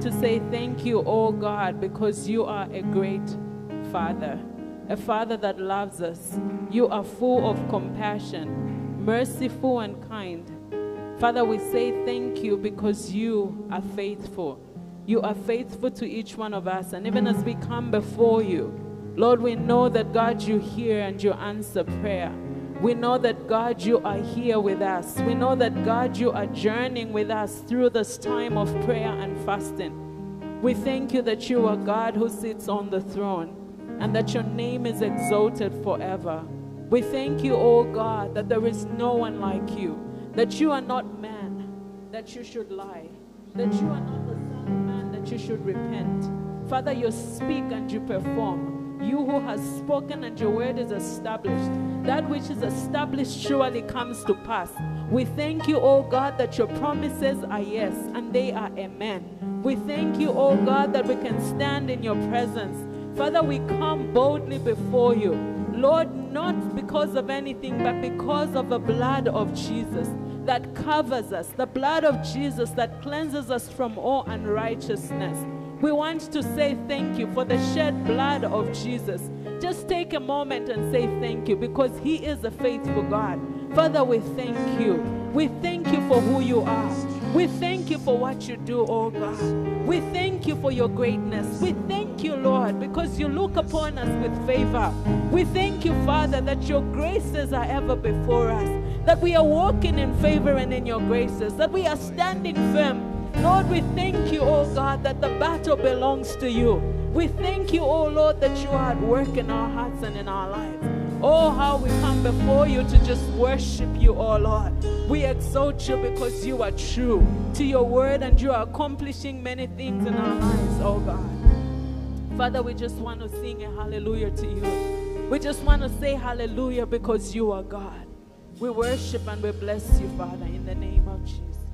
want to say thank you, oh God, because you are a great Father, a Father that loves us. You are full of compassion, merciful, and kind. Father, we say thank you because you are faithful. You are faithful to each one of us. And even as we come before you, Lord, we know that God, you hear and you answer prayer. We know that God, you are here with us. We know that God, you are journeying with us through this time of prayer and fasting. We thank you that you are God who sits on the throne and that your name is exalted forever. We thank you, O God, that there is no one like you, that you are not man, that you should lie, that you are not the Son of Man, that you should repent. Father, you speak and you perform. You who has spoken and your word is established. That which is established surely comes to pass. We thank you, O God, that your promises are yes and they are amen. We thank you, O God, that we can stand in your presence. Father, we come boldly before you. Lord, not because of anything, but because of the blood of Jesus that covers us, the blood of Jesus that cleanses us from all unrighteousness. We want to say thank you for the shed blood of Jesus. Just take a moment and say thank you because He is a faithful God. Father, we thank you. We thank you for who you are. We thank you for what you do, oh God. We thank you for your greatness. We thank you, Lord, because you look upon us with favor. We thank you, Father, that your graces are ever before us, that we are walking in favor and in your graces, that we are standing firm Lord, we thank you, oh God, that the battle belongs to you. We thank you, oh Lord, that you are at work in our hearts and in our lives. Oh, how we come before you to just worship you, oh Lord. We exalt you because you are true to your word and you are accomplishing many things in our lives, oh God. Father, we just want to sing a hallelujah to you. We just want to say hallelujah because you are God. We worship and we bless you, Father, in the name of Jesus.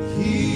He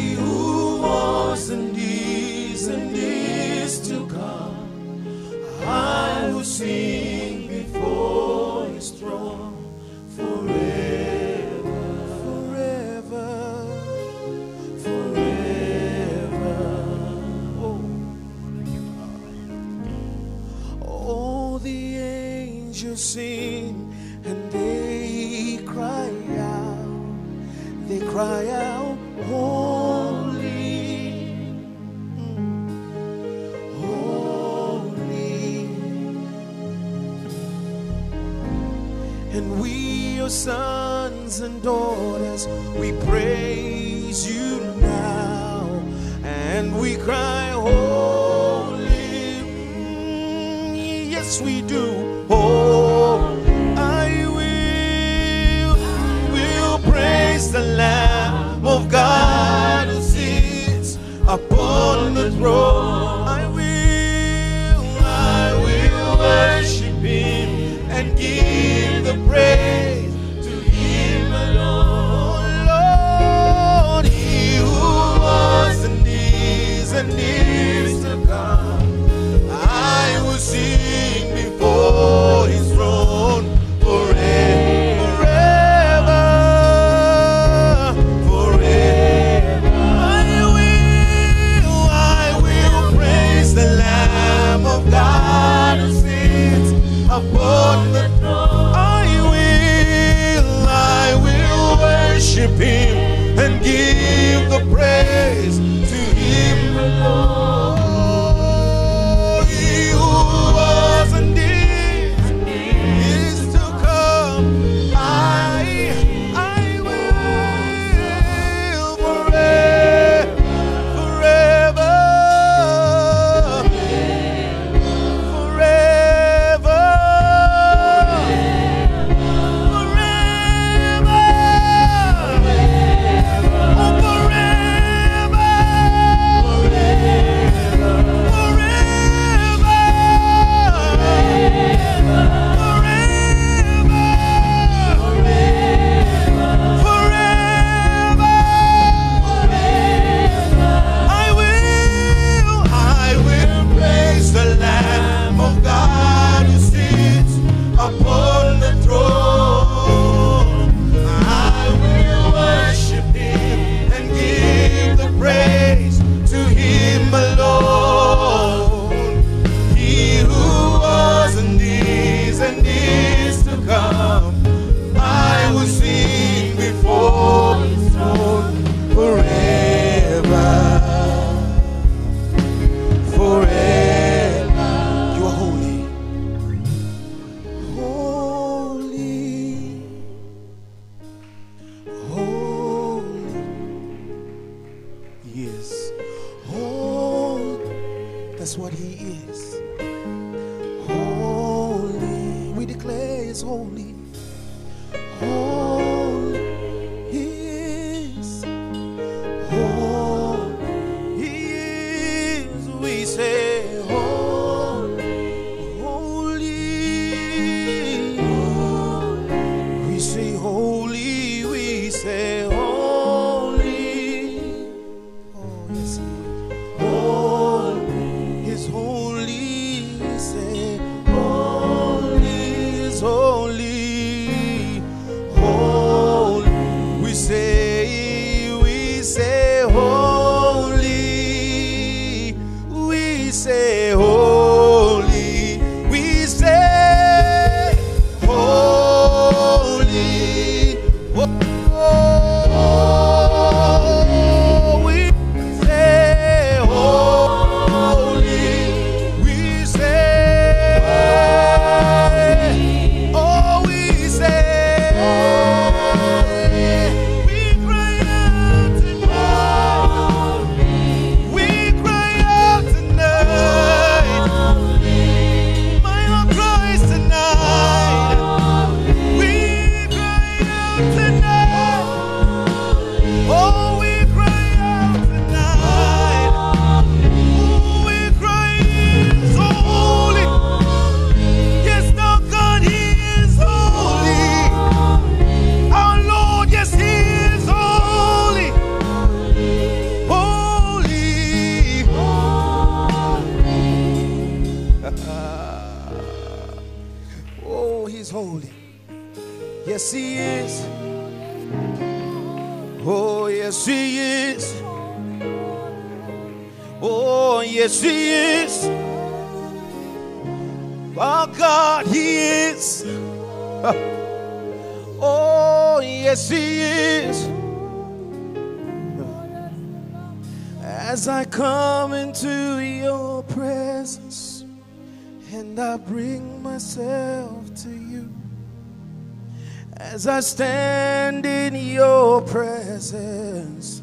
I stand in your presence,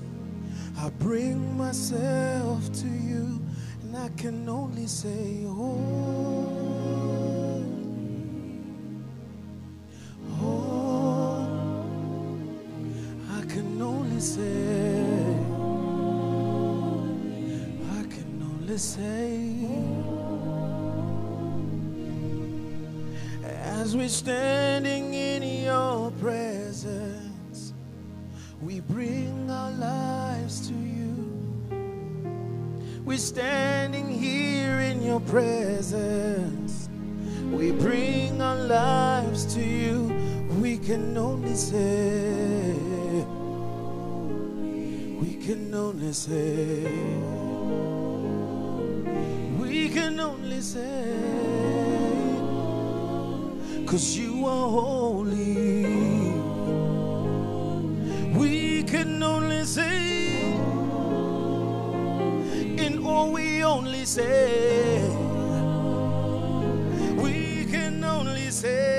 I bring myself to you, and I can only say, Oh, oh, I can only say, I can only say, as we're standing bring our lives to you. We're standing here in your presence. We bring our lives to you. We can only say, we can only say, we can only say, because you are holy. can only see in all we only say we can only say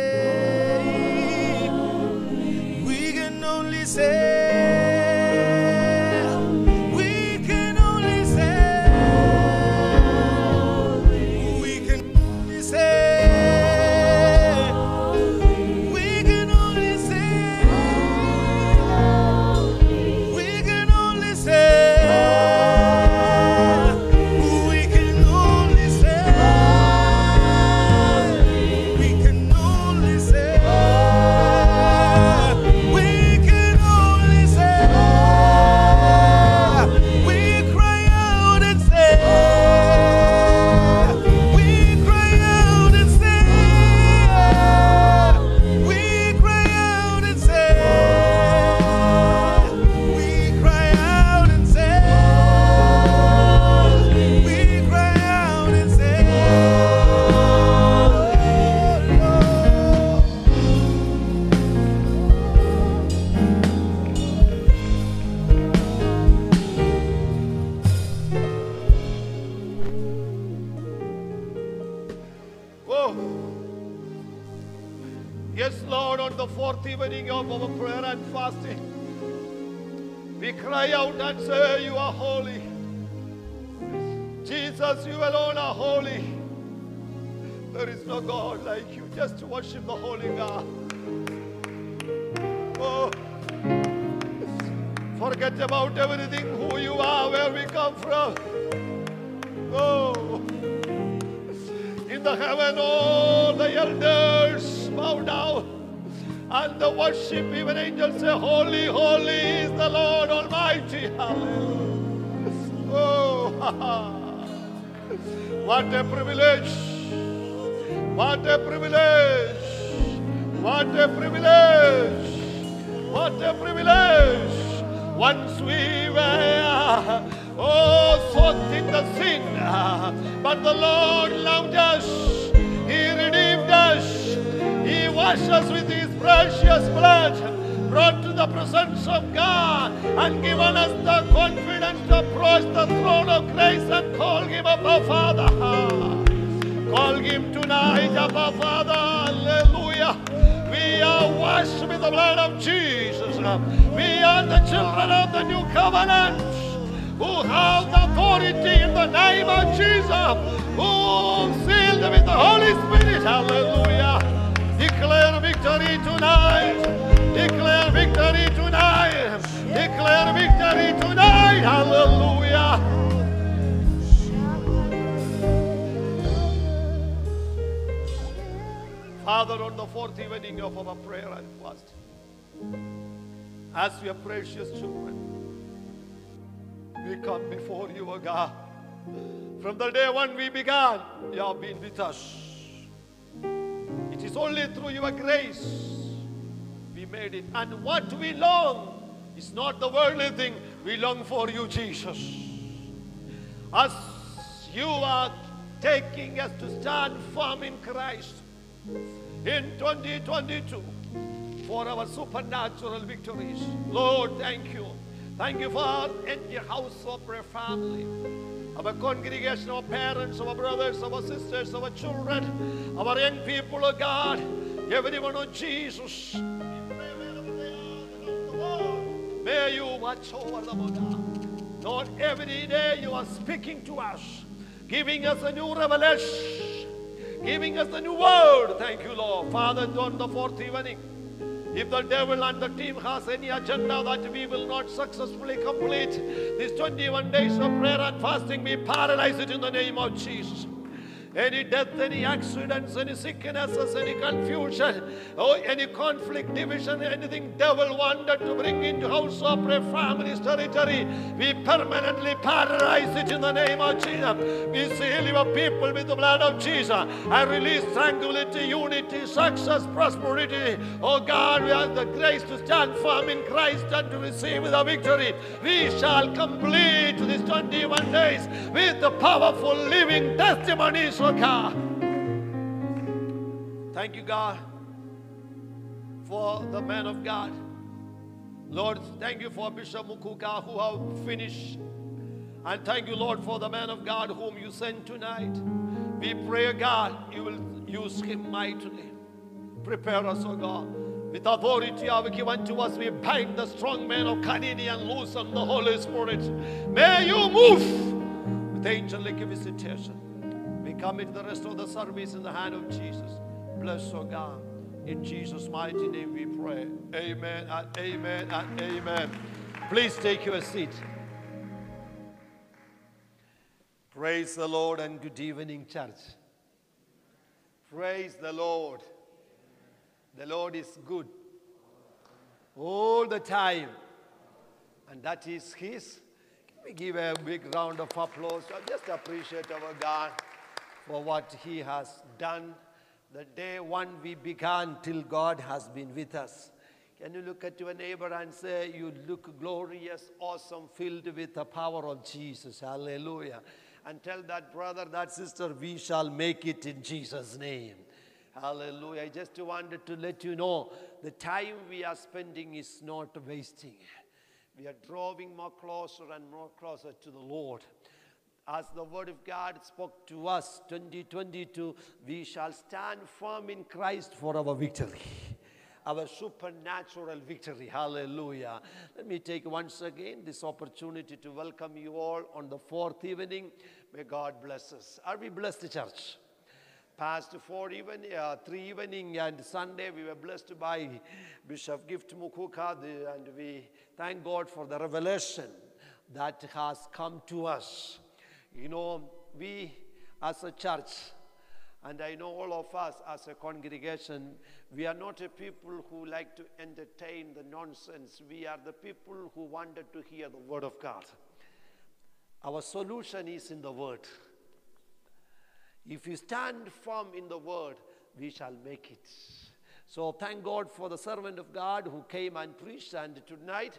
what a privilege! What a privilege! What a privilege! What a privilege! Once we were, oh, soaked in the sin, but the Lord loved us. He redeemed us. He washed us with His precious blood, brought to the presence of God, and given us the confidence to approach the throne of grace and call Him Abba Father. Call Him tonight, Abba Father. Hallelujah. We are washed with the blood of Jesus. We are the children of the new covenant who have the authority in the name of Jesus, who sealed with the Holy Spirit. Hallelujah. Declare victory tonight. Declare victory tonight. Declare victory tonight. Hallelujah. Father, on the fourth evening of our prayer and fast, as your precious children, we come before you, O God. From the day when we began, you have been with us. It is only through your grace we made it. And what we long is not the worldly thing, we long for you, Jesus. As you are taking us to stand firm in Christ in 2022 for our supernatural victories. Lord, thank you. Thank you for your house of prayer family. Our congregation, our parents, our brothers, our sisters, our children, our young people, oh God, everyone, oh Jesus. May you watch over the God. Lord, every day you are speaking to us, giving us a new revelation, giving us a new word. Thank you, Lord. Father, on the fourth evening, if the devil and the team has any agenda that we will not successfully complete these 21 days of prayer and fasting, we paralyze it in the name of Jesus. Any death, any accidents, any sicknesses, any confusion, or any conflict, division, anything devil wanted to bring into house of prayer family's territory, we permanently paralyze it in the name of Jesus. We seal your people with the blood of Jesus. I release tranquility, unity, success, prosperity. Oh God, we have the grace to stand firm in Christ and to receive the victory. We shall complete these 21 days with the powerful living testimonies, oh. Thank you, God, for the man of God. Lord, thank you for Bishop Mukuka who have finished. And thank you, Lord, for the man of God whom you sent tonight. We pray, God, you will use him mightily. Prepare us, O God. With authority you have given to us, we bind the strong man of Kanini and loosen the Holy Spirit. May you move with angelic visitation. Commit the rest of the service in the hand of Jesus. Bless, O God. In Jesus' mighty name we pray. Amen and amen and amen. Please take your seat. Praise the Lord and good evening, church. Praise the Lord. The Lord is good all the time, and that is His. Can we give a big round of applause? I just appreciate our God for what He has done. The day one we began till God has been with us. Can you look at your neighbor and say, You look glorious, awesome, filled with the power of Jesus? Hallelujah. And tell that brother, that sister, we shall make it in Jesus' name. Hallelujah. I just wanted to let you know the time we are spending is not wasting. We are drawing more closer and more closer to the Lord. As the word of God spoke to us, 2022, we shall stand firm in Christ for our victory. our supernatural victory. Hallelujah. Let me take once again this opportunity to welcome you all on the fourth evening. May God bless us. Are we blessed, church? Past four even, uh, three evening and Sunday, we were blessed by Bishop Gift Mukuka, and we thank God for the revelation that has come to us. You know, we as a church, and I know all of us as a congregation, we are not a people who like to entertain the nonsense. We are the people who wanted to hear the word of God. Our solution is in the word. If you stand firm in the word, we shall make it. So thank God for the servant of God who came and preached, and tonight,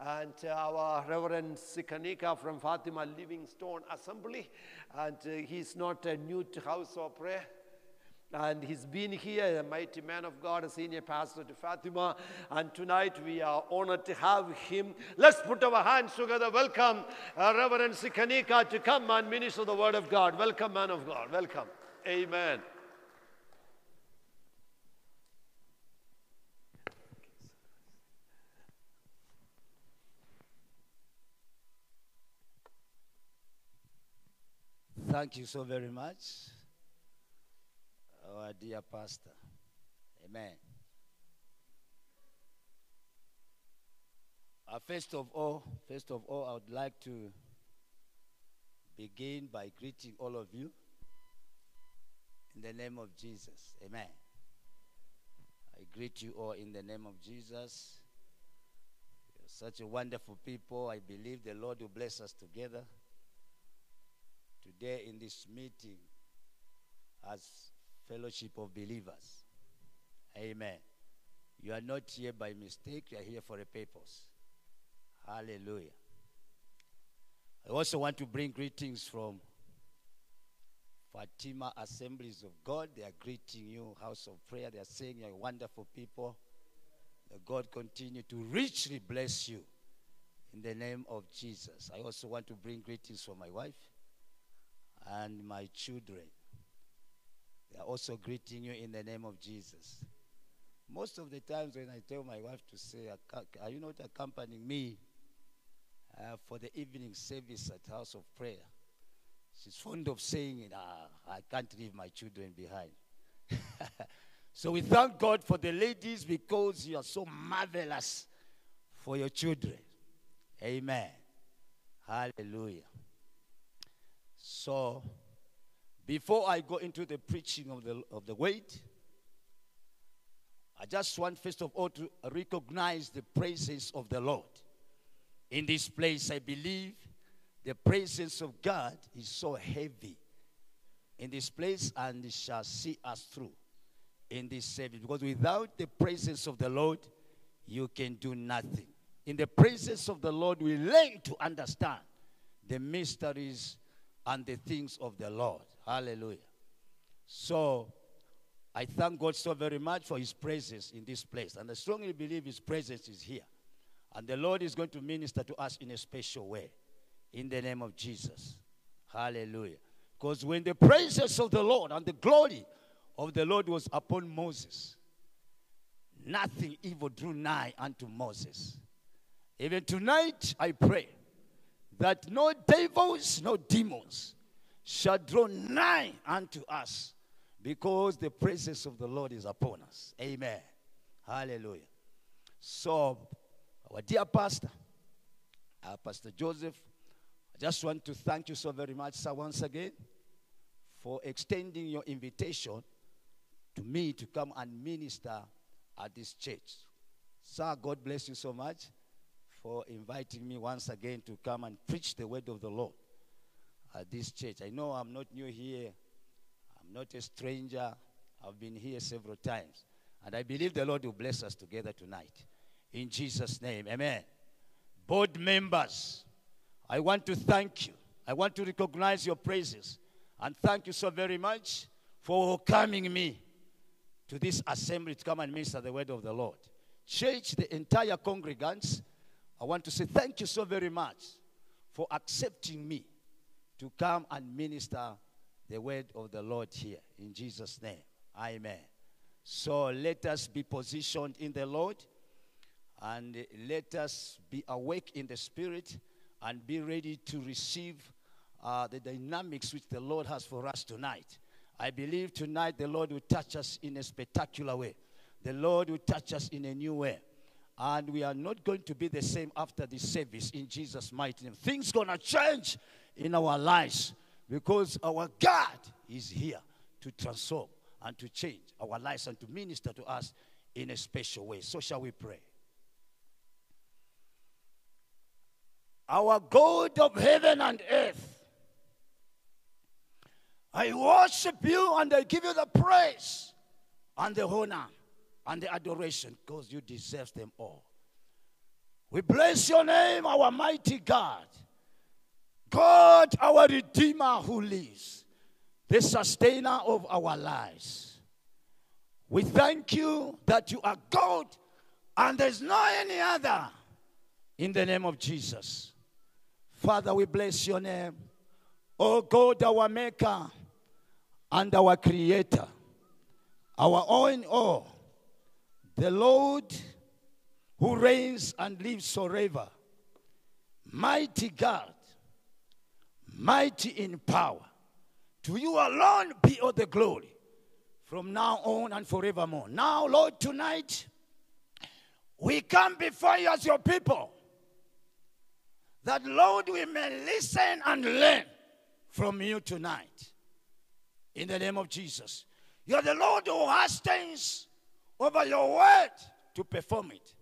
and uh, our Reverend Sikanyika from Fatima Livingstone Assembly, and uh, he's not a new to House of Prayer. And he's been here, a mighty man of God, a senior pastor to Fatima. And tonight we are honored to have him. Let's put our hands together. Welcome uh, Reverend Sikanyika to come and minister the word of God. Welcome, man of God. Welcome. Amen. Thank you so very much, our dear pastor. Amen. Uh, first of all, first of all, I would like to begin by greeting all of you in the name of Jesus. Amen. I greet you all in the name of Jesus. You're such a wonderful people. I believe the Lord will bless us together today in this meeting as fellowship of believers. Amen. You are not here by mistake, you are here for a purpose. Hallelujah. I also want to bring greetings from Fatima Assemblies of God. They are greeting you, House of Prayer. They are saying you're wonderful people. That God continue to richly bless you in the name of Jesus. I also want to bring greetings from my wife and my children. They are also greeting you in the name of Jesus. Most of the times when I tell my wife to say, Are you not accompanying me uh, for the evening service at House of Prayer? She's fond of saying, ah, I can't leave my children behind. so we thank God for the ladies because you are so marvelous for your children. Amen. Hallelujah. So, before I go into the preaching of the, of the word, I just want first of all to recognize the presence of the Lord. In this place, I believe the presence of God is so heavy in this place and shall see us through in this service. Because without the presence of the Lord, you can do nothing. In the presence of the Lord, we learn to understand the mysteries and the things of the Lord. Hallelujah. So, I thank God so very much for His presence in this place. And I strongly believe His presence is here. And the Lord is going to minister to us in a special way. In the name of Jesus. Hallelujah. Because when the presence of the Lord and the glory of the Lord was upon Moses, nothing evil drew nigh unto Moses. Even tonight, I pray that no devils, no demons shall draw nigh unto us because the presence of the Lord is upon us. Amen. Hallelujah. So, our dear pastor, uh, Pastor Joseph, I just want to thank you so very much, sir, once again, for extending your invitation to me to come and minister at this church. Sir, God bless you so much for inviting me once again to come and preach the word of the Lord at this church. I know I'm not new here, I'm not a stranger. I've been here several times. And I believe the Lord will bless us together tonight. In Jesus' name, amen. Board members, I want to thank you. I want to recognize your praises. And thank you so very much for welcoming me to this assembly to come and minister the word of the Lord. Church, the entire congregants, I want to say thank you so very much for accepting me to come and minister the word of the Lord here. In Jesus' name, amen. So let us be positioned in the Lord and let us be awake in the Spirit and be ready to receive uh, the dynamics which the Lord has for us tonight. I believe tonight the Lord will touch us in a spectacular way. The Lord will touch us in a new way. And we are not going to be the same after this service in Jesus' mighty name. Things gonna change in our lives because our God is here to transform and to change our lives and to minister to us in a special way. So shall we pray. Our God of heaven and earth, I worship you and I give you the praise and the honor and the adoration because you deserve them all. We bless your name, our mighty God. God, our Redeemer who lives, the sustainer of our lives. We thank you that you are God and there's no any other in the name of Jesus. Father, we bless your name. Oh God, our Maker and our Creator, our all in all, the Lord who reigns and lives forever, mighty God, mighty in power. To you alone be all the glory from now on and forevermore. Now, Lord, tonight we come before you as your people that, Lord, we may listen and learn from you tonight. In the name of Jesus. You're the Lord who has things over your word to perform it.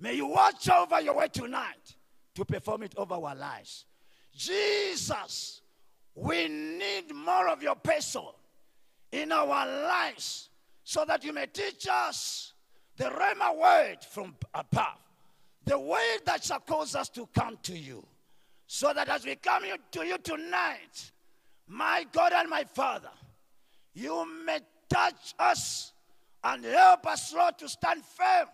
May you watch over your word tonight to perform it over our lives. Jesus, we need more of your person in our lives so that you may teach us the Rhema word from above, the word that shall cause us to come to you. So that as we come to you tonight, my God and my Father, you may touch us and help us, Lord, to stand firm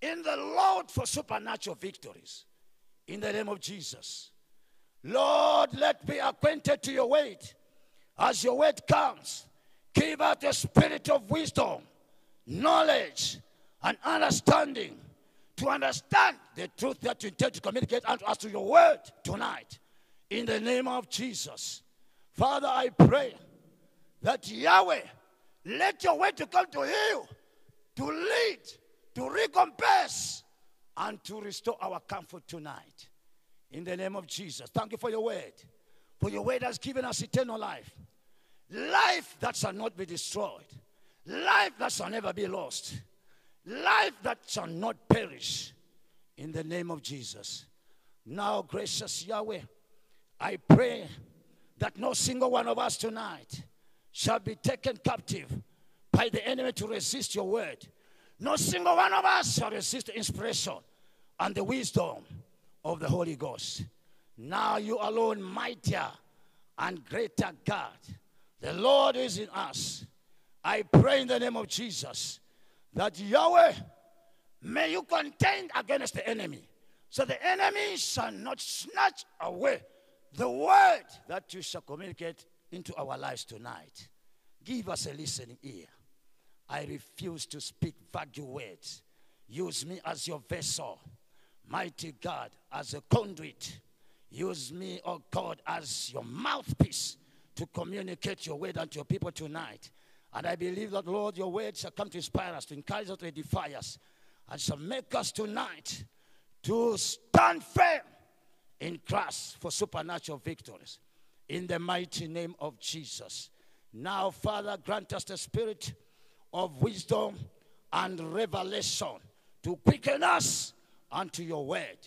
in the Lord for supernatural victories. In the name of Jesus. Lord, let me acquainted to your word. As your word comes, give out the spirit of wisdom, knowledge, and understanding to understand the truth that you intend to communicate unto us through your word tonight. In the name of Jesus. Father, I pray that Yahweh, let your word to come to heal, to lead, to recompense, and to restore our comfort tonight. In the name of Jesus. Thank you for your word. For your word has given us eternal life. Life that shall not be destroyed. Life that shall never be lost. Life that shall not perish. In the name of Jesus. Now, gracious Yahweh, I pray that no single one of us tonight shall be taken captive by the enemy to resist your word. No single one of us shall resist the inspiration and the wisdom of the Holy Ghost. Now you alone, mightier and greater God, the Lord is in us. I pray in the name of Jesus that Yahweh, may you contend against the enemy, so the enemy shall not snatch away the word that you shall communicate into our lives tonight. Give us a listening ear. I refuse to speak vague words. Use me as your vessel, mighty God, as a conduit. Use me, oh God, as your mouthpiece to communicate your word unto your people tonight. And I believe that, Lord, your word shall come to inspire us, to encourage us, to edify us, and shall make us tonight to stand firm in Christ for supernatural victories. In the mighty name of Jesus. Now, Father, grant us the spirit of wisdom and revelation to quicken us unto your word.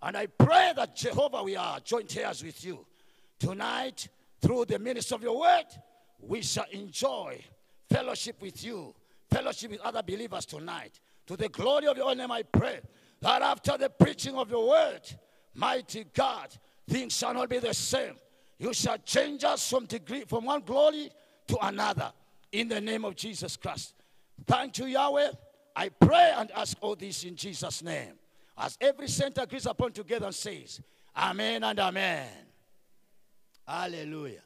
And I pray that Jehovah, we are joint heirs with you. Tonight, through the ministry of your word, we shall enjoy fellowship with you, fellowship with other believers tonight. To the glory of your name, I pray that after the preaching of your word, mighty God, things shall not be the same. You shall change us from degree, from one glory to another in the name of Jesus Christ. Thank you, Yahweh. I pray and ask all this in Jesus' name. As every center agrees upon together and says, Amen and Amen. Hallelujah.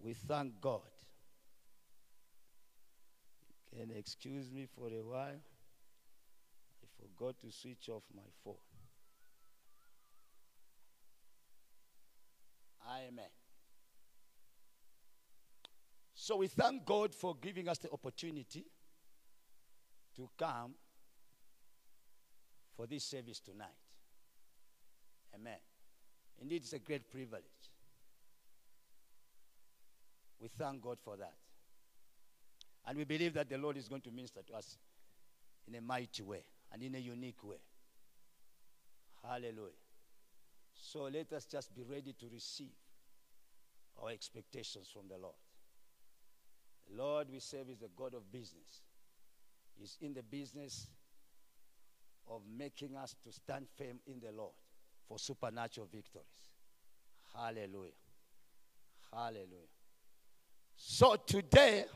We thank God. Can excuse me for a while. I forgot to switch off my phone. Amen. So we thank God for giving us the opportunity to come for this service tonight. Amen. Indeed, it's a great privilege. We thank God for that. And we believe that the Lord is going to minister to us in a mighty way and in a unique way. Hallelujah. So let us just be ready to receive our expectations from the Lord. The Lord we serve is a God of business. He's in the business of making us to stand firm in the Lord for supernatural victories. Hallelujah. Hallelujah. So today,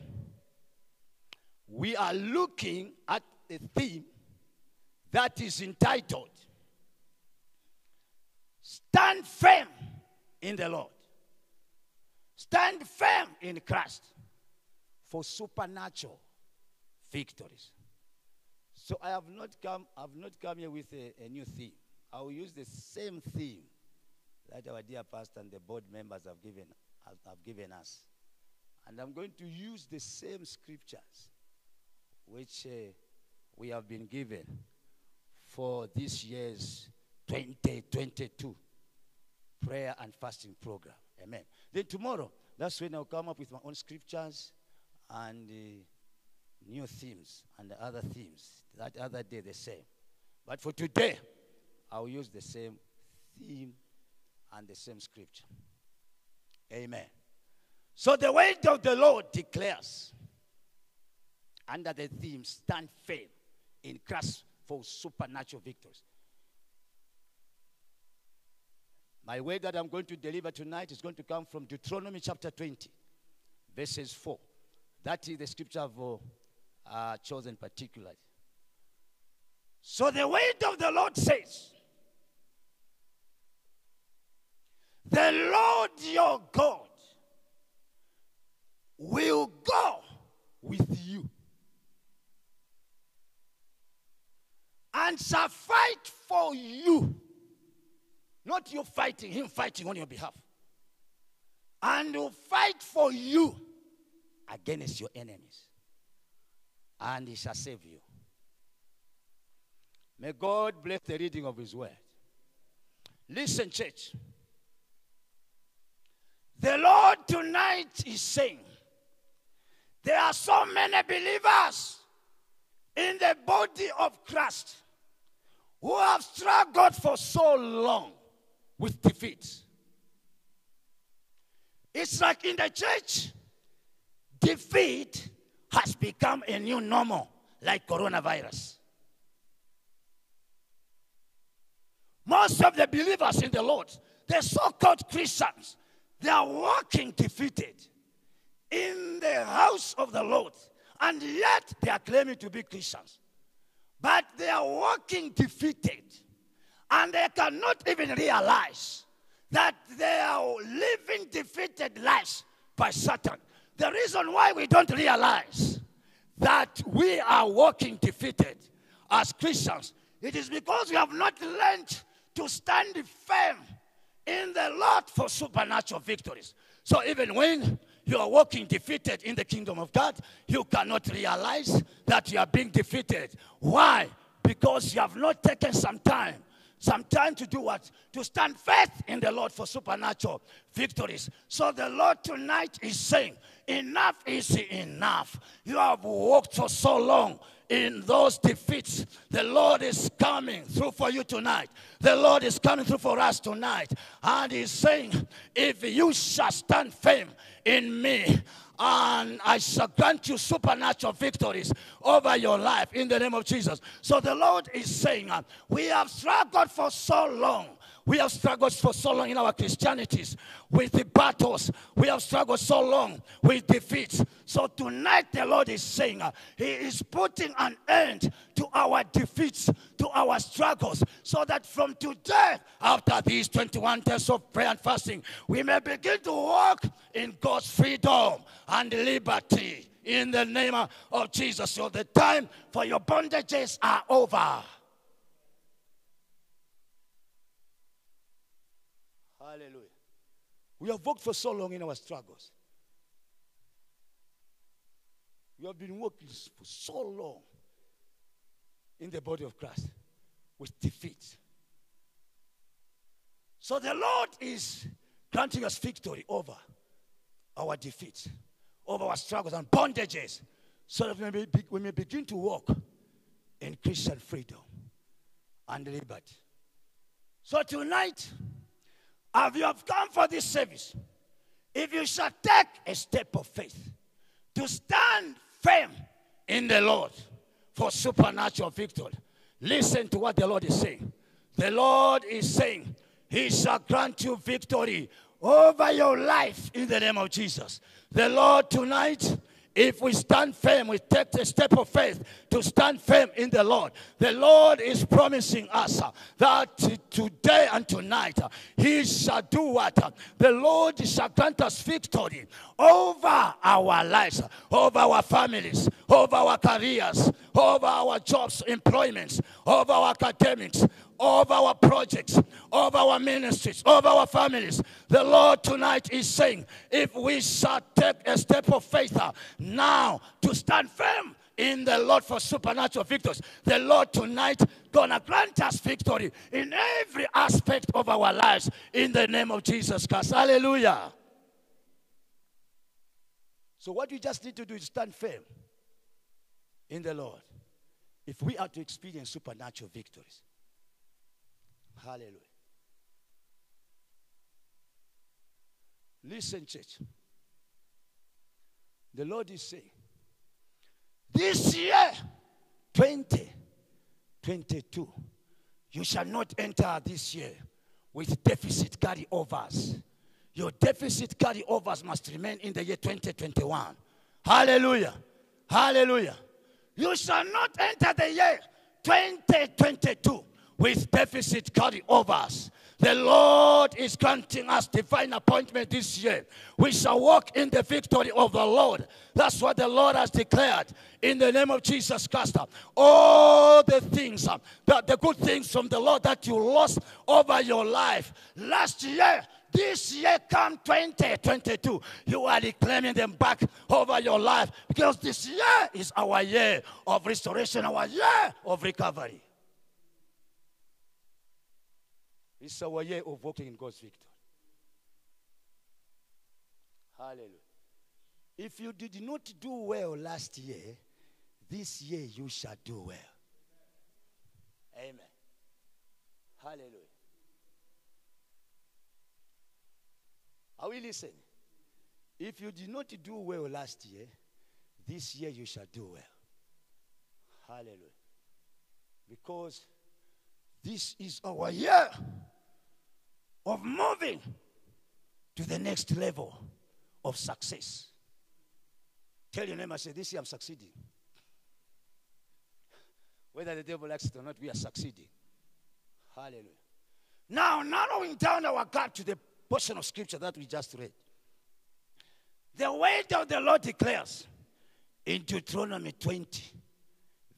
we are looking at a theme that is entitled Stand Firm in the Lord. Stand firm in Christ for supernatural victories. So I have not come, I've not come here with a, a new theme. I will use the same theme that our dear pastor and the board members have given, have, have given us. And I'm going to use the same scriptures which uh, we have been given for this year's 2022 prayer and fasting program. Amen. Then tomorrow, that's when I'll come up with my own scriptures and uh, new themes and the other themes. That other day, the same. But for today, I'll use the same theme and the same scripture. Amen. So the word of the Lord declares under the theme stand firm in Christ for supernatural victories. My word that I'm going to deliver tonight is going to come from Deuteronomy chapter 20, verses 4. That is the scripture I've uh, chosen particularly. So the word of the Lord says, The Lord your God will go with you and shall fight for you. Not you fighting, him fighting on your behalf. And will fight for you against your enemies. And he shall save you. May God bless the reading of his word. Listen, church. The Lord tonight is saying, there are so many believers in the body of Christ who have struggled for so long with defeat. It's like in the church, defeat has become a new normal, like coronavirus. Most of the believers in the Lord, the so called Christians, they are walking defeated in the house of the Lord, and yet they are claiming to be Christians. But they are walking defeated, and they cannot even realize that they are living defeated lives by Satan. The reason why we don't realize that we are walking defeated as Christians, it is because we have not learned to stand firm in the Lord for supernatural victories. So even when you are walking defeated in the kingdom of God, you cannot realize that you are being defeated. Why? Because you have not taken some time. Some time to do what? To stand faith in the Lord for supernatural victories. So the Lord tonight is saying, Enough is enough. You have walked for so long in those defeats. The Lord is coming through for you tonight. The Lord is coming through for us tonight. And He's saying, If you shall stand firm in me, and I shall grant you supernatural victories over your life in the name of Jesus. So the Lord is saying, uh, We have struggled for so long. We have struggled for so long in our Christianities with the battles. We have struggled so long with defeats. So tonight, the Lord is saying, uh, He is putting an end to our defeats, to our struggles, so that from today, after these 21 days of prayer and fasting, we may begin to walk in God's freedom and liberty in the name of Jesus. So the time for your bondages are over. Hallelujah. We have worked for so long in our struggles. We have been working for so long in the body of Christ with defeat. So the Lord is granting us victory over our defeats, over our struggles and bondages, so that we may, be, we may begin to walk in Christian freedom and liberty. So tonight, as you have come for this service, if you shall take a step of faith to stand firm in the Lord for supernatural victory, listen to what the Lord is saying. The Lord is saying, He shall grant you victory over your life in the name of Jesus. The Lord tonight if we stand firm, we take a step of faith to stand firm in the Lord. The Lord is promising us that today and tonight He shall do what? The Lord shall grant us victory over our lives, over our families, over our careers, over our jobs, employments, over our academics, of our projects, of our ministries, of our families. The Lord tonight is saying, if we shall take a step of faith uh, now to stand firm in the Lord for supernatural victories, the Lord tonight gonna grant us victory in every aspect of our lives in the name of Jesus Christ. Hallelujah. So what we just need to do is stand firm in the Lord if we are to experience supernatural victories. Hallelujah. Listen, church. The Lord is saying, this year, 2022, you shall not enter this year with deficit carryovers. Your deficit carryovers must remain in the year 2021. Hallelujah. Hallelujah. You shall not enter the year 2022 with deficit carryovers. The Lord is granting us divine appointment this year. We shall walk in the victory of the Lord. That's what the Lord has declared in the name of Jesus Christ. All the things, uh, that the good things from the Lord that you lost over your life last year. This year, come 2022, you are reclaiming them back over your life because this year is our year of restoration, our year of recovery. It's our year of walking in God's victory. Hallelujah. If you did not do well last year, this year you shall do well. Amen. Hallelujah. Are we listening? If you did not do well last year, this year you shall do well. Hallelujah. Because this is our year of moving to the next level of success. Tell your neighbor, say, This year I'm succeeding. Whether the devil likes it or not, we are succeeding. Hallelujah. Now, narrowing down our God to the portion of scripture that we just read. The word of the Lord declares in Deuteronomy 20,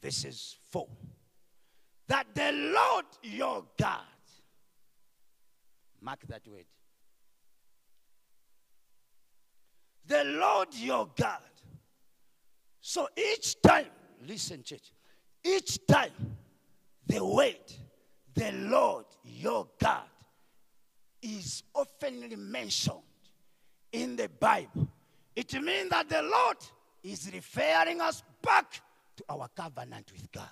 verses 4, that the Lord your God Mark that word. The Lord your God. So each time, listen, church, each time the word, the Lord your God, is oftenly mentioned in the Bible, it means that the Lord is referring us back to our covenant with God.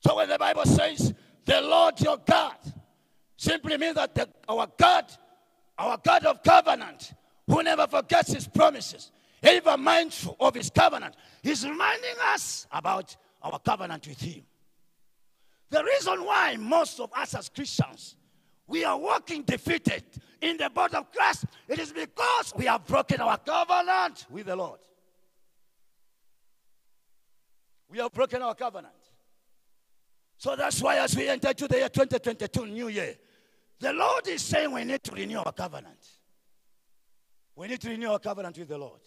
So when the Bible says, the Lord your God simply means that the, our God, our God of covenant, who never forgets his promises, ever mindful of his covenant, is reminding us about our covenant with him. The reason why most of us as Christians, we are walking defeated in the body of Christ, it is because we have broken our covenant with the Lord. We have broken our covenant. So that's why, as we enter to the year 2022, new year, the Lord is saying we need to renew our covenant. We need to renew our covenant with the Lord.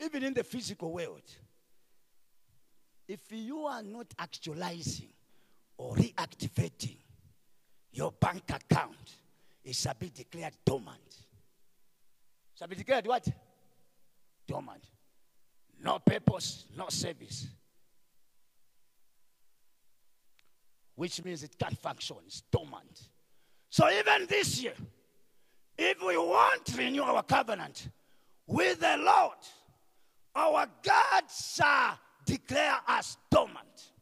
Even in the physical world, if you are not actualizing or reactivating your bank account, it shall be declared dormant. Shall be declared what? Dormant. No purpose, no service. Which means it can't function, it's dormant. So even this year, if we want to renew our covenant with the Lord, our God shall declare us dormant.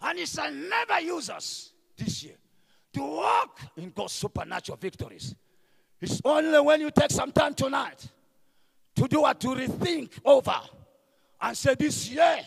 And He shall never use us this year to walk in God's supernatural victories. It's only when you take some time tonight to do what to rethink over and say, This year,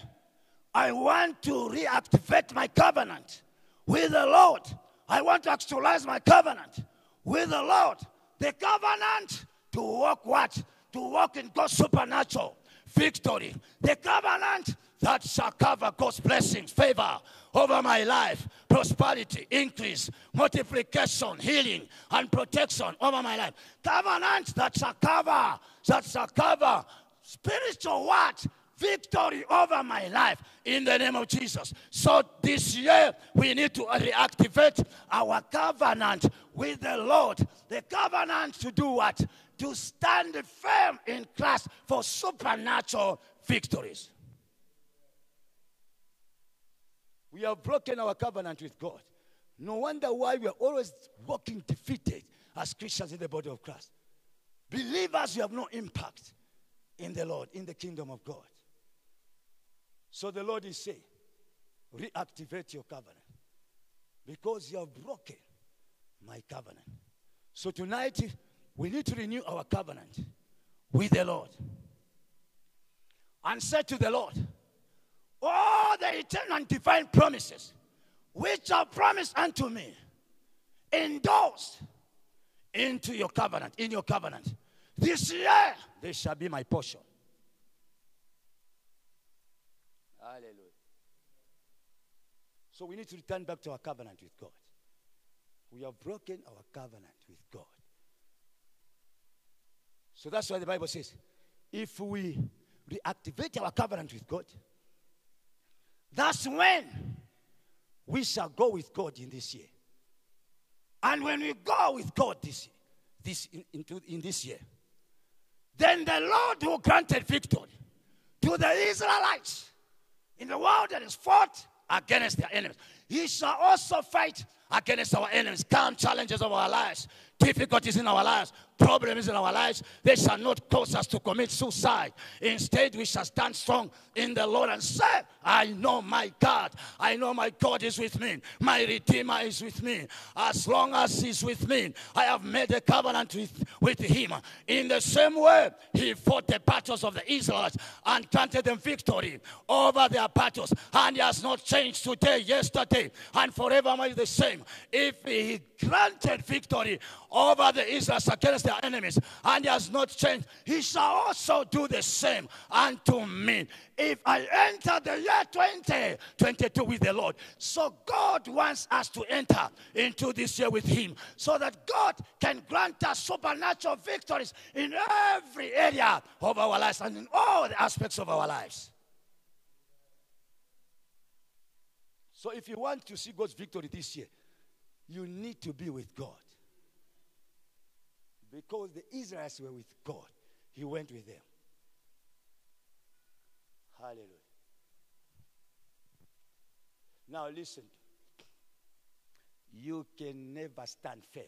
I want to reactivate my covenant with the Lord. I want to actualize my covenant with the Lord. The covenant to walk what? To walk in God's supernatural victory. The covenant that shall cover God's blessings, favor over my life, prosperity, increase, multiplication, healing, and protection over my life. Covenant that shall cover, that shall cover spiritual what? Victory over my life in the name of Jesus. So this year we need to reactivate our covenant with the Lord. The covenant to do what? To stand firm in Christ for supernatural victories. We have broken our covenant with God. No wonder why we are always walking defeated as Christians in the body of Christ. Believers, you have no impact in the Lord, in the kingdom of God. So the Lord is saying, reactivate your covenant because you have broken my covenant. So tonight, we need to renew our covenant with the Lord and say to the Lord, all the eternal and divine promises which are promised unto me, endorsed into your covenant, in your covenant. This year, they shall be my portion. Hallelujah. So we need to return back to our covenant with God. We have broken our covenant with God. So that's why the Bible says if we reactivate our covenant with God, that's when we shall go with God in this year. And when we go with God this this in, into, in this year, then the Lord who granted victory to the Israelites in the world that is fought against their enemies, he shall also fight against our enemies, come challenges of our lives, difficulties in our lives, problems in our lives, they shall not cause us to commit suicide. Instead, we shall stand strong in the Lord and say, I know my God. I know my God is with me. My Redeemer is with me. As long as He's with me, I have made a covenant with, with Him. In the same way, He fought the battles of the Israelites and granted them victory over their battles. And He has not changed today, yesterday, and forevermore is the same. If He granted victory over the Israelites against their enemies, and he has not changed, he shall also do the same unto me. If I enter the year 2022 with the Lord, so God wants us to enter into this year with Him, so that God can grant us supernatural victories in every area of our lives and in all the aspects of our lives. So, if you want to see God's victory this year, you need to be with God. Because the Israelites were with God, He went with them. Hallelujah. Now, listen. You can never stand firm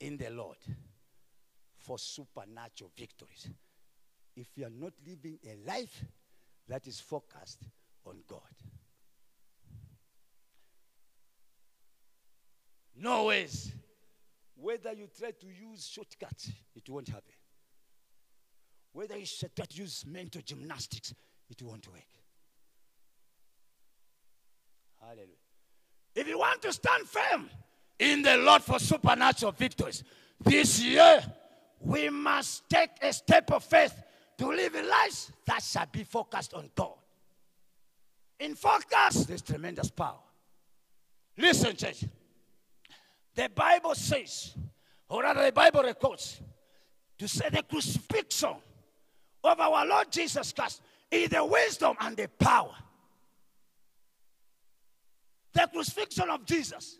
in the Lord for supernatural victories if you are not living a life that is focused on God. No ways. Whether you try to use shortcuts, it won't happen. Whether you try to use mental gymnastics, it won't work. Hallelujah. If you want to stand firm in the Lord for supernatural victories, this year we must take a step of faith to live a life that shall be focused on God. In focus, there's tremendous power. Listen, church. The Bible says, or rather the Bible records, to say the crucifixion of our Lord Jesus Christ is the wisdom and the power. The crucifixion of Jesus,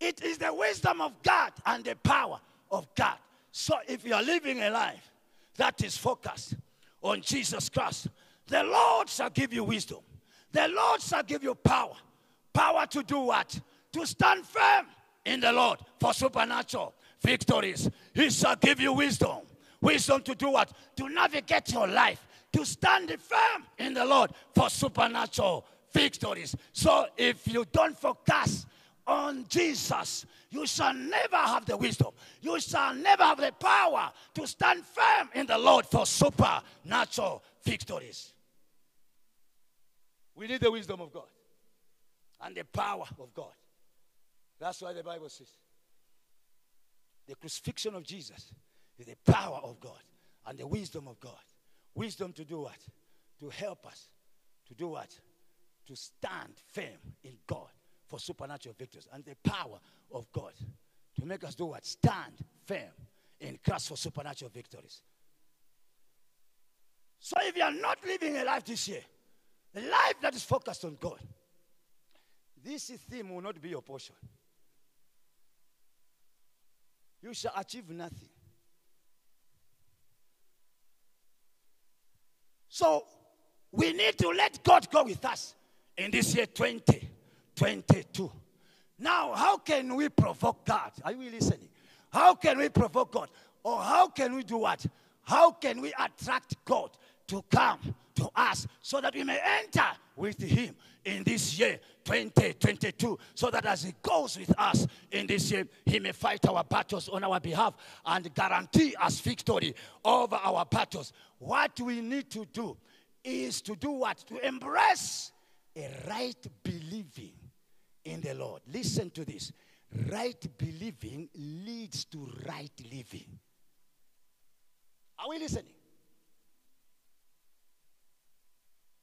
it is the wisdom of God and the power of God. So if you are living a life that is focused on Jesus Christ, the Lord shall give you wisdom. The Lord shall give you power. Power to do what? To stand firm in the Lord for supernatural victories. He shall give you wisdom. Wisdom to do what? To navigate your life. To stand firm in the Lord for supernatural victories. So if you don't focus on Jesus, you shall never have the wisdom. You shall never have the power to stand firm in the Lord for supernatural victories. We need the wisdom of God and the power of God. That's why the Bible says the crucifixion of Jesus is the power of God and the wisdom of God. Wisdom to do what? To help us. To do what? To stand firm in God for supernatural victories. And the power of God to make us do what? Stand firm in Christ for supernatural victories. So if you are not living a life this year, a life that is focused on God, this theme will not be your portion. You shall achieve nothing. So we need to let God go with us in this year 2022. Now, how can we provoke God? Are you listening? How can we provoke God? Or how can we do what? How can we attract God to come to us so that we may enter with Him in this year 2022 so that as He goes with us in this year, He may fight our battles on our behalf and guarantee us victory over our battles. What we need to do is to do what? To embrace a right believing in the Lord. Listen to this. Right believing leads to right living. Are we listening?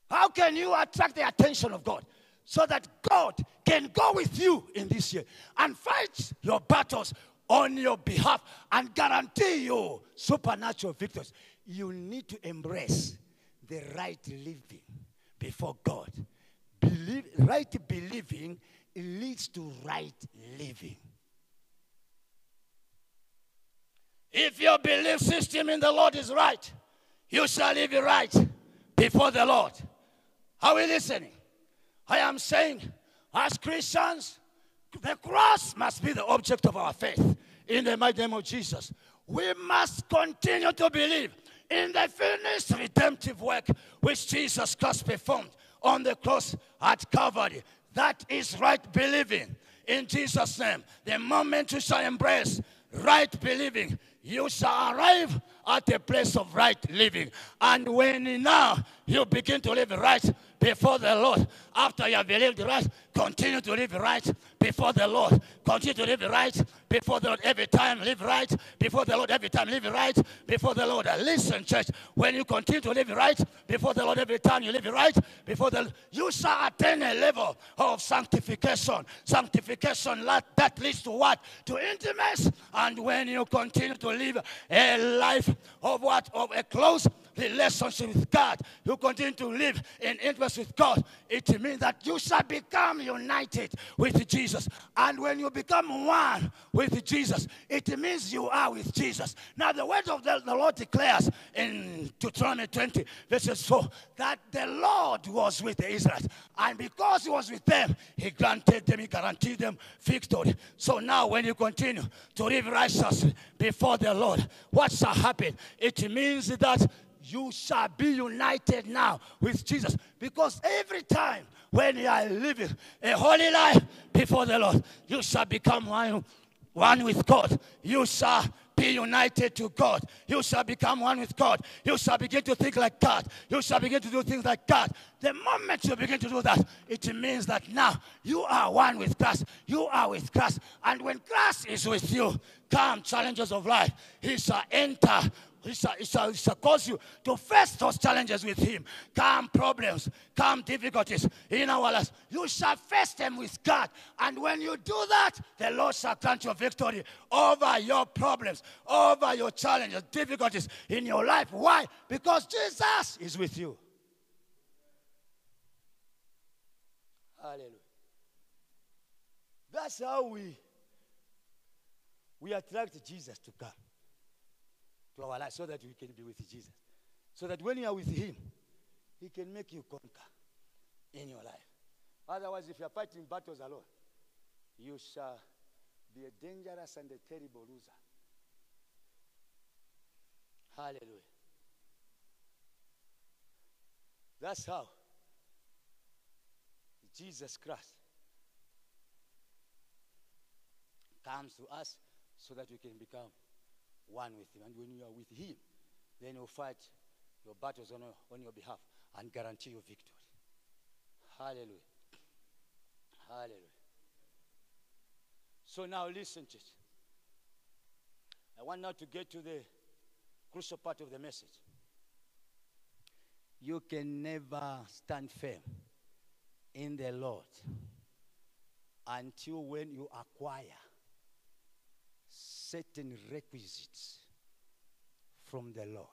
How can you attract the attention of God? So that God can go with you in this year and fight your battles on your behalf and guarantee you supernatural victories. You need to embrace the right living before God. Believe, right believing leads to right living. If your belief system in the Lord is right, you shall live right before the Lord. Are we listening? I am saying, as Christians, the cross must be the object of our faith in the mighty name of Jesus. We must continue to believe in the finished redemptive work which Jesus Christ performed on the cross at Calvary. That is right believing in Jesus' name. The moment you shall embrace right believing, you shall arrive at a place of right living. And when now you begin to live right before the Lord, after you have believed right, continue to live right before the Lord. Continue to live right before the Lord every time. Live right before the Lord every time. Live right before the Lord. Listen, church, when you continue to live right before the Lord every time you live right before the you shall attain a level of sanctification. Sanctification that leads to what? To intimacy. And when you continue to live a life of what? Of a close relationship with God, you continue to live in interest with God, it means that you shall become united with Jesus. And when you become one with Jesus, it means you are with Jesus. Now, the word of the, the Lord declares in Deuteronomy 20, verses 4, that the Lord was with the Israelites. And because he was with them, he granted them, he guaranteed them victory. So now, when you continue to live righteously before the Lord, what shall happen? It means that you shall be united now with Jesus. Because every time when you are living a holy life before the Lord, you shall become one, one with God. You shall be united to God. You shall become one with God. You shall begin to think like God. You shall begin to do things like God. The moment you begin to do that, it means that now you are one with Christ. You are with Christ. And when Christ is with you, come challenges of life, he shall enter He shall, shall, shall cause you to face those challenges with Him. Come problems, come difficulties in our lives. You shall face them with God. And when you do that, the Lord shall grant you victory over your problems, over your challenges, difficulties in your life. Why? Because Jesus is with you. Hallelujah. That's how we we attract Jesus to come to our life so that we can be with Jesus. So that when you are with Him, He can make you conquer in your life. Otherwise, if you are fighting battles alone, you shall be a dangerous and a terrible loser. Hallelujah. That's how Jesus Christ comes to us so that we can become one with Him. And when you are with Him, then He'll fight your battles on your, on your behalf and guarantee your victory. Hallelujah. Hallelujah. So now listen, church. I want now to get to the crucial part of the message. You can never stand firm in the Lord until when you acquire certain requisites from the Lord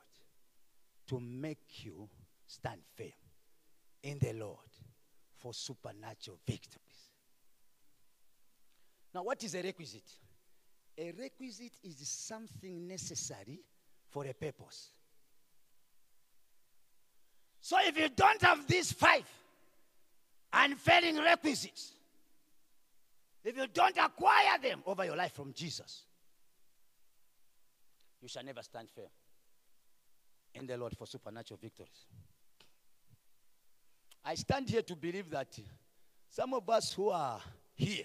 to make you stand firm in the Lord for supernatural victories. Now, what is a requisite? A requisite is something necessary for a purpose. So, if you don't have these five unfailing requisites, if you don't acquire them over your life from Jesus, you shall never stand firm in the Lord for supernatural victories. I stand here to believe that some of us who are here,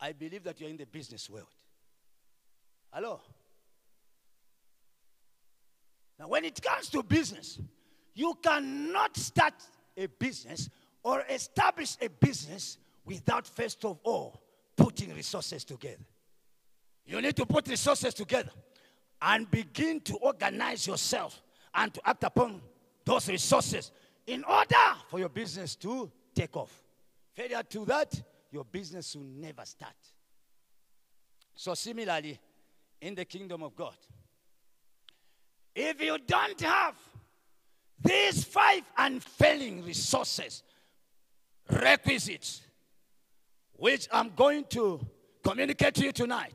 I believe that you're in the business world. Hello? Now, when it comes to business, you cannot start a business or establish a business without, first of all, putting resources together. You need to put resources together and begin to organize yourself and to act upon those resources in order for your business to take off. Failure to that, your business will never start. So, similarly, in the kingdom of God, if you don't have these five unfailing resources, requisites, which I'm going to communicate to you tonight,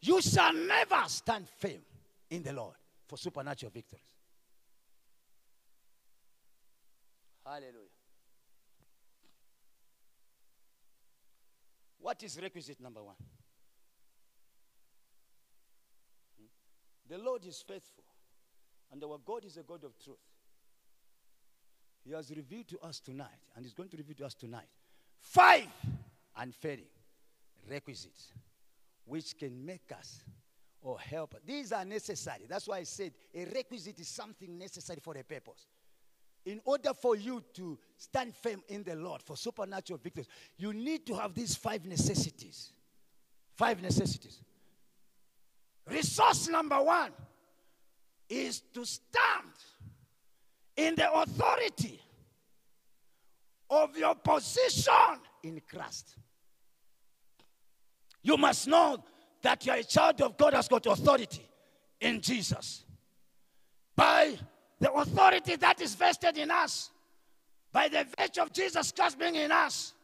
you shall never stand firm in the Lord for supernatural victories. Hallelujah. What is requisite number one? Hmm? The Lord is faithful, and our God is a God of truth. He has revealed to us tonight, and He's going to reveal to us tonight, five unfailing requisites which can make us or help. These are necessary. That's why I said a requisite is something necessary for a purpose. In order for you to stand firm in the Lord for supernatural victories, you need to have these five necessities. Five necessities. Resource number one is to stand in the authority of your position in Christ. You must know that you are a child of God has got authority in Jesus. By the authority that is vested in us, by the virtue of Jesus Christ being in us.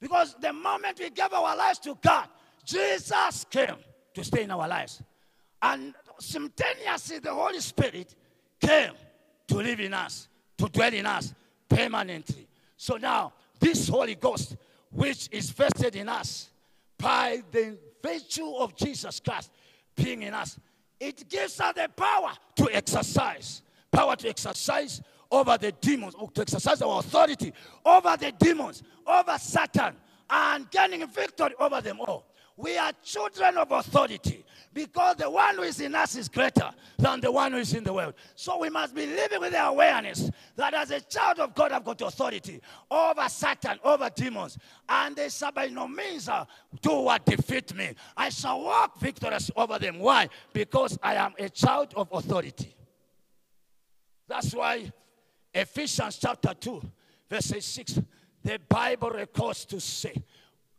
Because the moment we gave our lives to God, Jesus came to stay in our lives. And simultaneously, the Holy Spirit came to live in us, to dwell in us permanently. So now, this Holy Ghost, which is vested in us by the virtue of Jesus Christ being in us, it gives us the power to exercise. Power to exercise over the demons, or to exercise our authority over the demons, over Satan, and gaining victory over them all. We are children of authority because the one who is in us is greater than the one who is in the world. So we must be living with the awareness that as a child of God, I've got authority over Satan, over demons, and they shall by no means uh, do what defeat me. I shall walk victorious over them. Why? Because I am a child of authority. That's why Ephesians chapter 2, verse 6, the Bible records to say,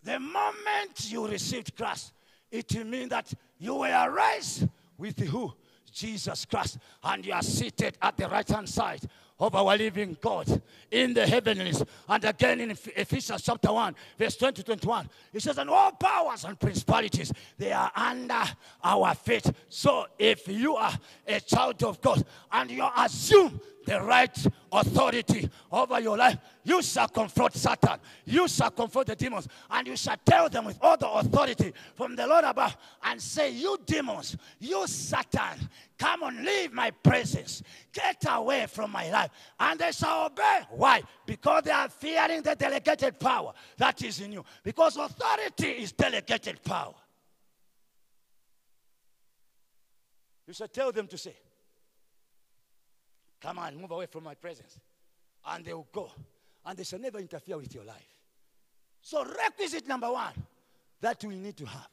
the moment you received Christ, it means that you were raised with who? Jesus Christ. And you are seated at the right hand side of our living God in the heavenlies. And again in Ephesians chapter 1, verse 20 21, it says, And all powers and principalities, they are under our feet. So if you are a child of God and you assume the right authority over your life, you shall confront Satan. You shall confront the demons. And you shall tell them with all the authority from the Lord above and say, You demons, you Satan, come and leave my presence. Get away from my life. And they shall obey. Why? Because they are fearing the delegated power that is in you. Because authority is delegated power. You shall tell them to say, Come on, move away from my presence. And they will go. And they shall never interfere with your life. So, requisite number one that we need to have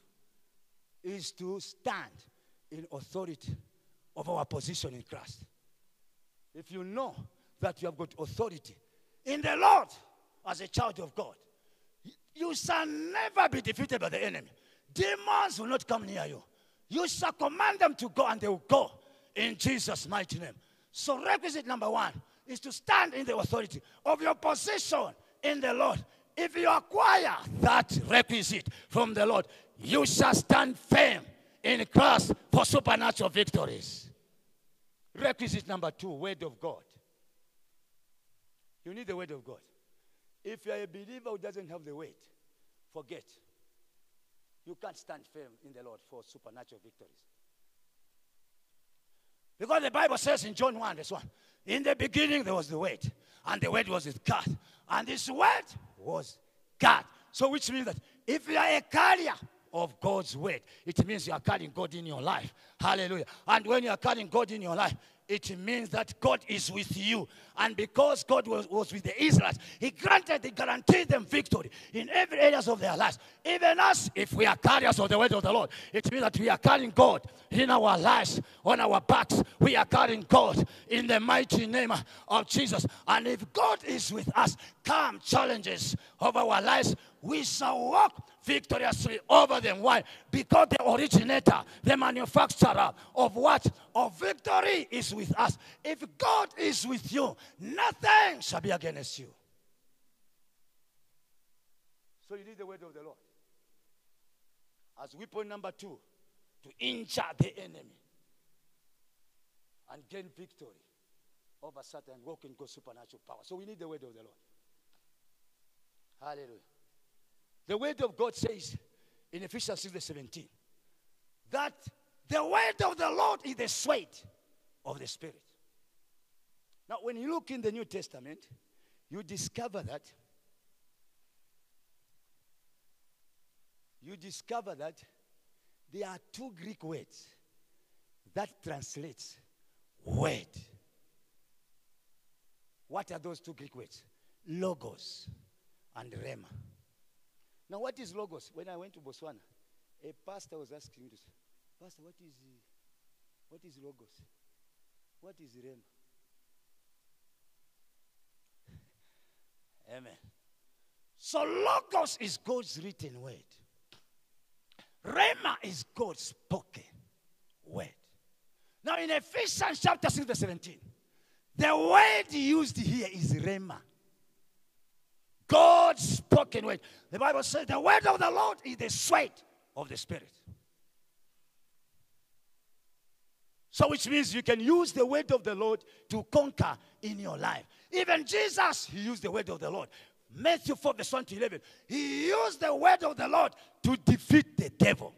is to stand in authority of our position in Christ. If you know that you have got authority in the Lord as a child of God, you shall never be defeated by the enemy. Demons will not come near you. You shall command them to go and they will go in Jesus' mighty name. So, requisite number one is to stand in the authority of your position in the Lord. If you acquire that requisite from the Lord, you shall stand firm in Christ for supernatural victories. Requisite number two, word of God. You need the word of God. If you're a believer who doesn't have the word, forget. You can't stand firm in the Lord for supernatural victories. Because the Bible says in John 1, this one, in the beginning there was the Word, and the Word was with God, and this Word was God. So, which means that if you are a carrier of God's Word, it means you are carrying God in your life. Hallelujah. And when you are carrying God in your life, it means that God is with you. And because God was, was with the Israelites, He granted, He guaranteed them victory in every areas of their lives. Even us, if we are carriers of the word of the Lord, it means that we are carrying God in our lives, on our backs. We are carrying God in the mighty name of Jesus. And if God is with us, come challenges of our lives, we shall walk victoriously over them. Why? Because the originator, the manufacturer of what? Of victory is with us. If God is with you, nothing shall be against you. So you need the word of the Lord. As weapon number two, to injure the enemy and gain victory over Satan and walk in God's supernatural power. So we need the word of the Lord. Hallelujah. The word of God says in Ephesians 6 17 that the word of the Lord is the sweat of the Spirit. Now, when you look in the New Testament, you discover that you discover that there are two Greek words that translates word. What are those two Greek words? Logos and rhema. Now, what is logos? When I went to Botswana, a pastor was asking me, Pastor, what is, what is logos? What is Rhema? Amen. So, logos is God's written word. Rema is God's spoken word. Now, in Ephesians chapter 6, verse 17, the word used here is rhema. God's spoken word. The Bible says the word of the Lord is the sweat of the Spirit. So, which means you can use the word of the Lord to conquer in your life. Even Jesus, he used the word of the Lord. Matthew 4, verse 1 to 11. He used the word of the Lord to defeat the devil.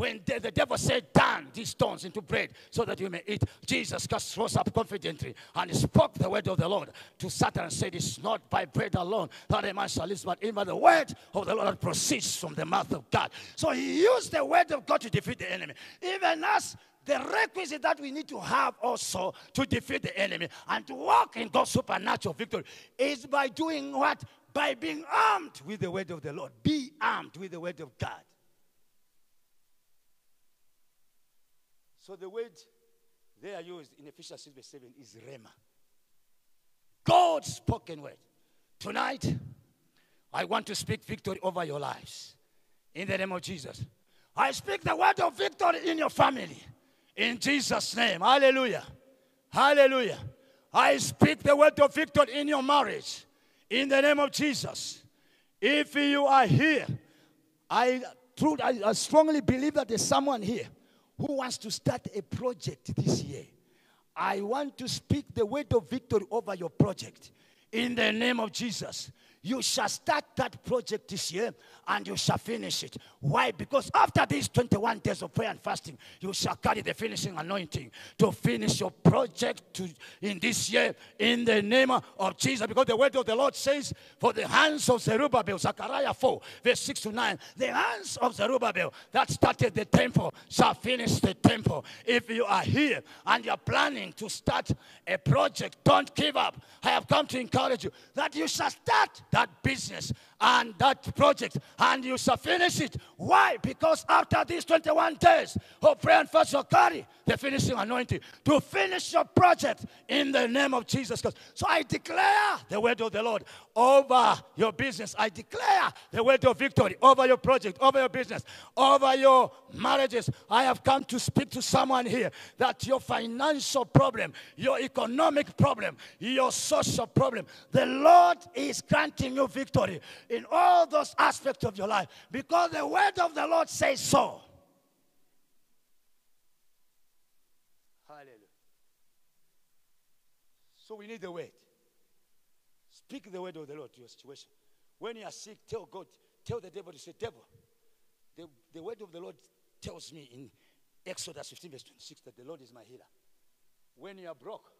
When the, the devil said, Turn these stones into bread so that you may eat, Jesus just rose up confidently and spoke the word of the Lord to Satan and said, It's not by bread alone that a man shall live, but even by the word of the Lord that proceeds from the mouth of God. So he used the word of God to defeat the enemy. Even us, the requisite that we need to have also to defeat the enemy and to walk in God's supernatural victory is by doing what? By being armed with the word of the Lord. Be armed with the word of God. So the word they are used in Ephesians 6 verse 7 is Rhema. God's spoken word. Tonight, I want to speak victory over your lives. In the name of Jesus. I speak the word of victory in your family. In Jesus' name. Hallelujah. Hallelujah. I speak the word of victory in your marriage. In the name of Jesus. If you are here, I, I, I strongly believe that there's someone here who wants to start a project this year. I want to speak the word of victory over your project. In the name of Jesus. You shall start that project this year and you shall finish it. Why? Because after these 21 days of prayer and fasting, you shall carry the finishing anointing to finish your project to, in this year in the name of Jesus. Because the word of the Lord says, For the hands of Zerubbabel, Zechariah 4, verse 6 to 9, the hands of Zerubbabel that started the temple shall finish the temple. If you are here and you're planning to start a project, don't give up. I have come to encourage you that you shall start that business and that project and you shall finish it. Why? Because after these 21 days of prayer and fast, you'll carry the finishing anointing to finish your project in the name of Jesus Christ. So I declare the word of the Lord over your business. I declare the word of victory over your project, over your business, over your marriages. I have come to speak to someone here that your financial problem, your economic problem, your social problem, the Lord is granting you victory in all those aspects of your life because the word of the Lord says so. Hallelujah. So we need the word. Speak the word of the Lord to your situation. When you are sick, tell God, tell the devil to say, Devil, the, the word of the Lord tells me in Exodus 15, verse 26, that the Lord is my healer. When you are broke,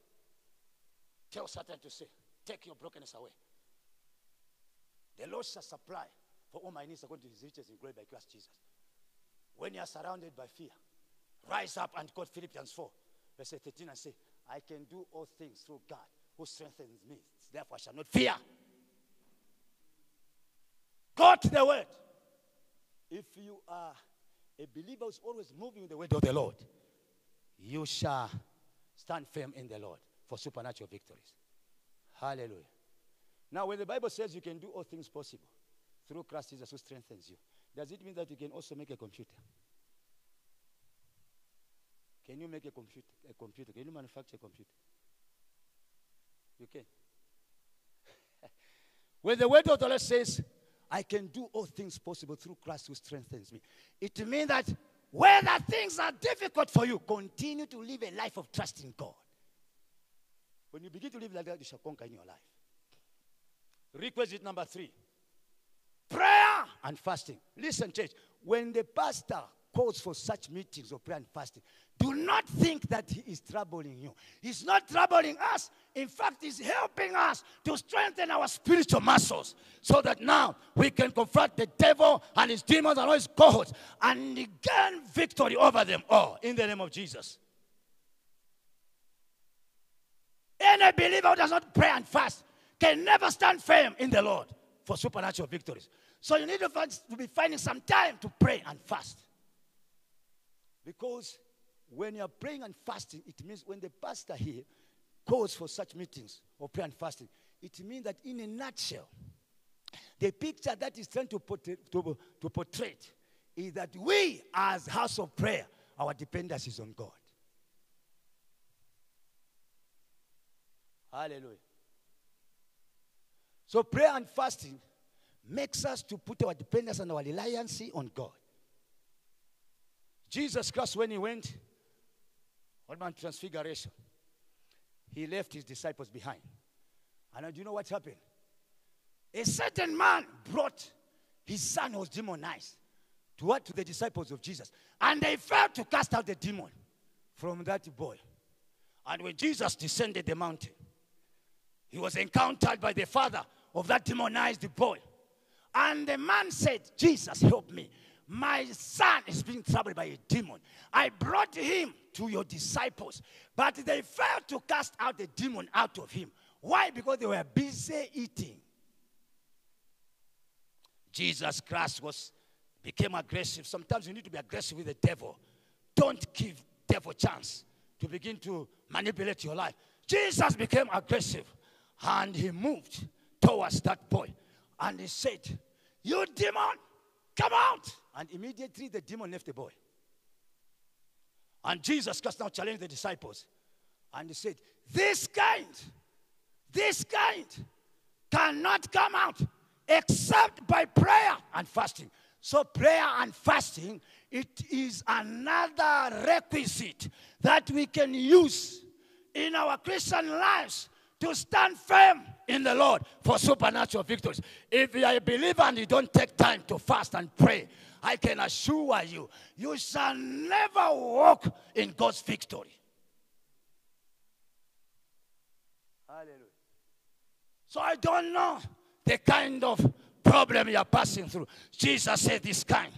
tell Satan to say, Take your brokenness away. The Lord shall supply for all my needs according to his riches in glory by Christ Jesus. When you are surrounded by fear, rise up and quote Philippians 4, verse 13, and say, I can do all things through God who strengthens me. Therefore, I shall not fear. Got the word. If you are a believer who's always moving the word of the Lord, you shall stand firm in the Lord for supernatural victories. Hallelujah. Now, when the Bible says you can do all things possible through Christ Jesus who strengthens you, does it mean that you can also make a computer? Can you make a computer? A computer? Can you manufacture a computer? You can. when the word of the Lord says, I can do all things possible through Christ who strengthens me, it means that whether things are difficult for you, continue to live a life of trust in God. When you begin to live like that, you shall conquer in your life. Requisite number three prayer and fasting. Listen, church, when the pastor calls for such meetings of prayer and fasting, do not think that he is troubling you. He's not troubling us. In fact, he's helping us to strengthen our spiritual muscles so that now we can confront the devil and his demons and all his cohorts and gain victory over them all in the name of Jesus. Any believer who does not pray and fast can never stand firm in the Lord for supernatural victories. So you need to, find, to be finding some time to pray and fast. Because when you're praying and fasting, it means when the pastor here calls for such meetings of prayer and fasting, it means that in a nutshell, the picture that is trying to portray, to, to portray is that we, as house of prayer, our dependence is on God. Hallelujah. So prayer and fasting makes us to put our dependence and our reliance on God. Jesus Christ, when he went on Mount Transfiguration, he left his disciples behind. And do you know what happened? A certain man brought his son who was demonized to what? To the disciples of Jesus. And they failed to cast out the demon from that boy. And when Jesus descended the mountain, he was encountered by the father of that demonized boy. And the man said, Jesus, help me. My son is being troubled by a demon. I brought him to your disciples, but they failed to cast out the demon out of him. Why? Because they were busy eating. Jesus Christ was became aggressive. Sometimes you need to be aggressive with the devil. Don't give devil chance to begin to manipulate your life. Jesus became aggressive and he moved towards that boy and he said, You demon, come out. And immediately the demon left the boy. And Jesus Christ now challenged the disciples and he said, This kind, this kind cannot come out except by prayer and fasting. So, prayer and fasting, it is another requisite that we can use in our Christian lives to stand firm in the Lord for supernatural victories. If you are a believer and you don't take time to fast and pray, I can assure you, you shall never walk in God's victory. Hallelujah. So I don't know the kind of problem you are passing through. Jesus said this kind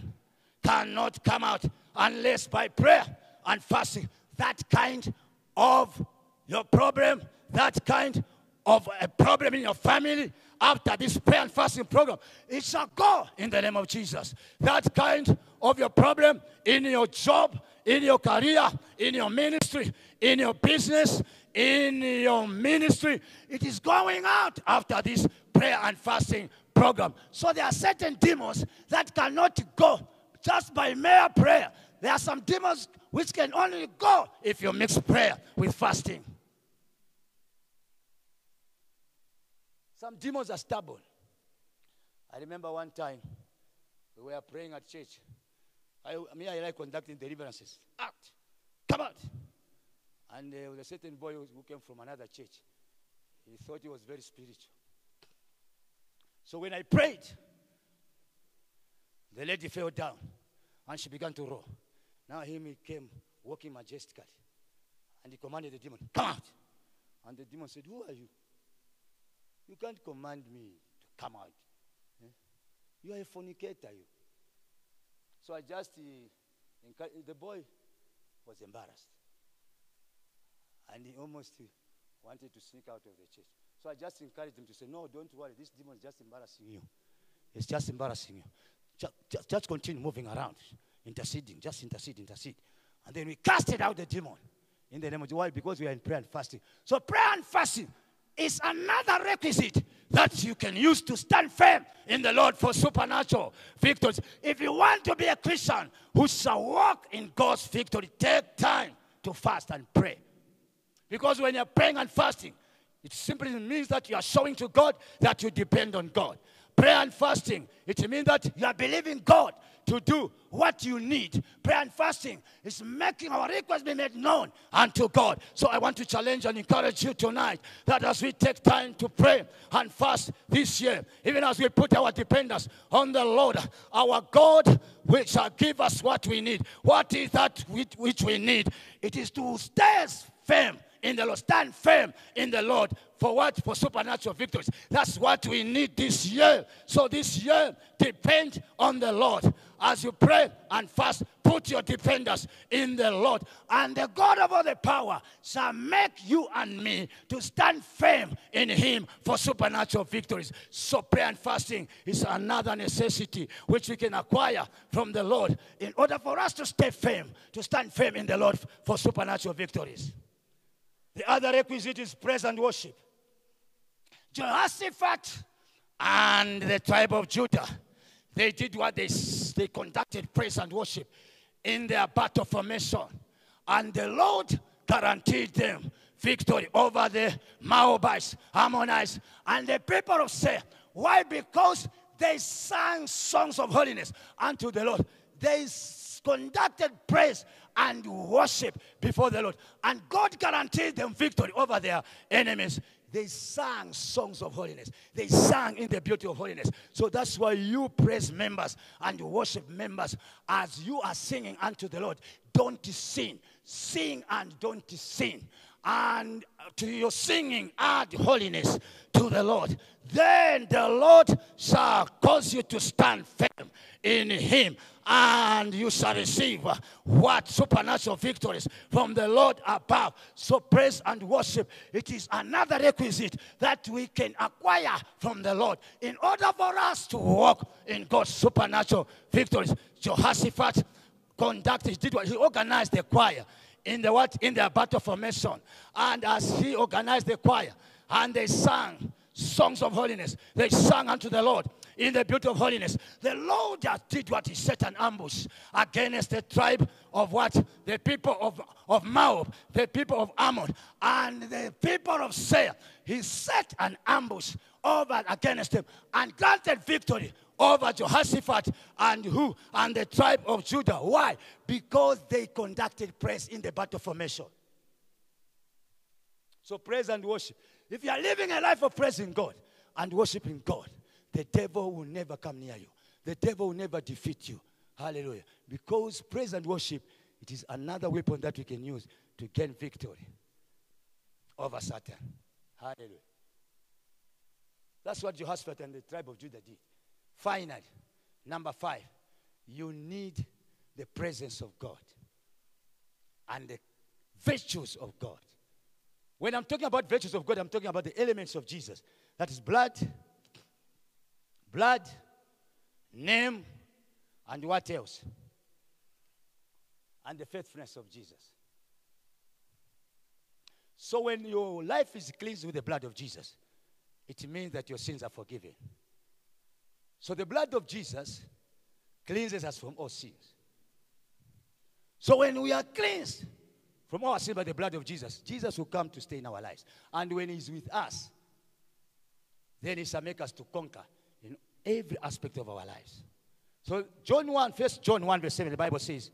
cannot come out unless by prayer and fasting. That kind of your problem, that kind of a problem in your family, after this prayer and fasting program, it shall go in the name of Jesus. That kind of your problem in your job, in your career, in your ministry, in your business, in your ministry, it is going out after this prayer and fasting program. So there are certain demons that cannot go just by mere prayer. There are some demons which can only go if you mix prayer with fasting. Some demons are stubborn. I remember one time we were praying at church. I, me, I like conducting deliverances. Out, come out. And there was a certain boy who came from another church. He thought he was very spiritual. So when I prayed, the lady fell down and she began to roar. Now him he came walking majestically and he commanded the demon, Come out. And the demon said, Who are you? You can't command me to come out. Eh? You are a fornicator, you. So I just, uh, the boy was embarrassed. And he almost uh, wanted to sneak out of the church. So I just encouraged him to say, No, don't worry. This demon is just embarrassing you. It's just embarrassing you. Just, just, just continue moving around, interceding, just intercede, intercede. And then we casted out the demon in the name of the Why? Because we are in prayer and fasting. So prayer and fasting is another requisite that you can use to stand firm in the Lord for supernatural victories. If you want to be a Christian who shall walk in God's victory, take time to fast and pray. Because when you're praying and fasting, it simply means that you are showing to God that you depend on God. Prayer and fasting, it means that you are believing God to do what you need. Prayer and fasting is making our requests be made known unto God. So I want to challenge and encourage you tonight that as we take time to pray and fast this year, even as we put our dependence on the Lord, our God which shall give us what we need. What is that which we need? It is to stay firm in the Lord. Stand firm in the Lord. For what? For supernatural victories. That's what we need this year. So this year, depend on the Lord. As you pray and fast, put your dependence in the Lord. And the God of all the power shall make you and me to stand firm in Him for supernatural victories. So prayer and fasting is another necessity which we can acquire from the Lord in order for us to stay firm, to stand firm in the Lord for supernatural victories. The other requisite is praise and worship. Jehoshaphat and the tribe of Judah, they did what they, they conducted praise and worship in their battle formation. And the Lord guaranteed them victory over the Moabites, Ammonites, and the people of Seir. Why? Because they sang songs of holiness unto the Lord. They conducted praise and worship before the Lord. And God guaranteed them victory over their enemies. they sang songs of holiness. They sang in the beauty of holiness. So that's why you praise members and worship members as you are singing unto the Lord. Don't sin. Sing and don't sin. And to your singing, add holiness to the Lord. Then the Lord shall cause you to stand firm in Him, and you shall receive what supernatural victories from the Lord above. So, praise and worship it is another requisite that we can acquire from the Lord in order for us to walk in God's supernatural victories. Jehoshaphat conducted, did what he organized the choir in the what in their battle formation, and as he organized the choir, and they sang songs of holiness. They sang unto the Lord in the beauty of holiness. The Lord just did what he set an ambush against the tribe of what? The people of, of Moab, the people of Ammon, and the people of Seir. He set an ambush over against them and granted victory over Jehoshaphat and who? And the tribe of Judah. Why? Because they conducted praise in the battle formation. So praise and worship. If you are living a life of praising God and worshiping God, the devil will never come near you. The devil will never defeat you. Hallelujah. Because praise and worship, it is another weapon that we can use to gain victory over Satan. Hallelujah. That's what Jehoshaphat and the tribe of Judah did. Finally, number five, you need the presence of God and the virtues of God. When I'm talking about virtues of God, I'm talking about the elements of Jesus. That is blood, blood, name, and what else? And the faithfulness of Jesus. So when your life is cleansed with the blood of Jesus, it means that your sins are forgiven. So the blood of Jesus cleanses us from all sins. So when we are cleansed from all sin by the blood of Jesus, Jesus will come to stay in our lives. And when He's with us, then He shall make us to conquer in every aspect of our lives. So John 1, first John 1, verse 7, the Bible says,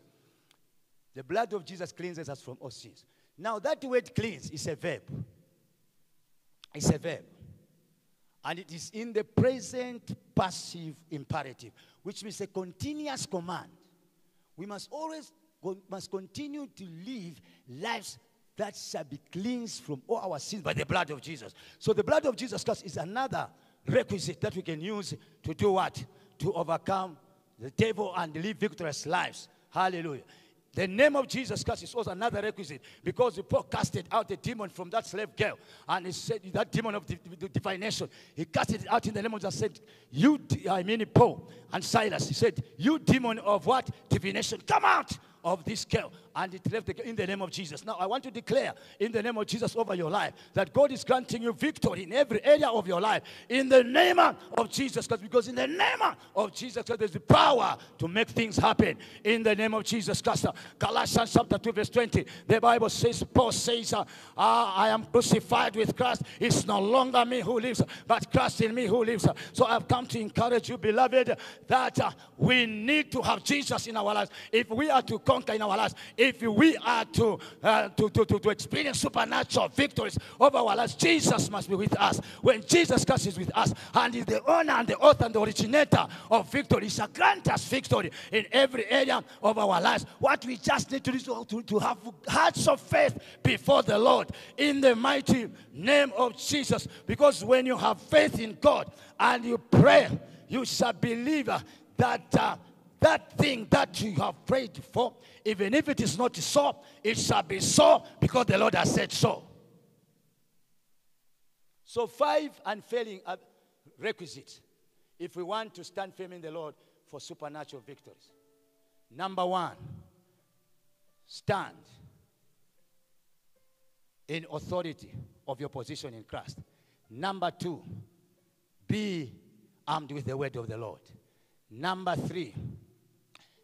the blood of Jesus cleanses us from all sins. Now that word cleanse is a verb. It's a verb. And it is in the present passive imperative, which means a continuous command. We must always must continue to live lives that shall be cleansed from all our sins by the blood of Jesus. So the blood of Jesus Christ is another requisite that we can use to do what? To overcome the devil and live victorious lives. Hallelujah. The name of Jesus Christ is also another requisite because the Paul casted out the demon from that slave girl. And he said, that demon of divination, he casted it out in the name of Jesus. Said, You, I mean, Paul and Silas, he said, You demon of what? Divination, come out of this girl and it left in the name of Jesus. Now, I want to declare in the name of Jesus over your life that God is granting you victory in every area of your life in the name of Jesus Christ. Because in the name of Jesus Christ, there's the power to make things happen in the name of Jesus Christ. Galatians chapter 2, verse 20, the Bible says, Paul says, uh, I am crucified with Christ. It's no longer me who lives, but Christ in me who lives. So I've come to encourage you, beloved, that uh, we need to have Jesus in our lives. If we are to conquer in our lives, if we are to, uh, to, to, to, to experience supernatural victories over our lives, Jesus must be with us. When Jesus Christ is with us and is the owner and the author and the originator of victory, he shall grant us victory in every area of our lives. What we just need to do is to, to have hearts of faith before the Lord in the mighty name of Jesus. Because when you have faith in God and you pray, you shall believe that. Uh, that thing that you have prayed for, even if it is not so, it shall be so because the Lord has said so. So, five unfailing requisites if we want to stand firm in the Lord for supernatural victories. Number one, stand in authority of your position in Christ. Number two, be armed with the word of the Lord. Number three,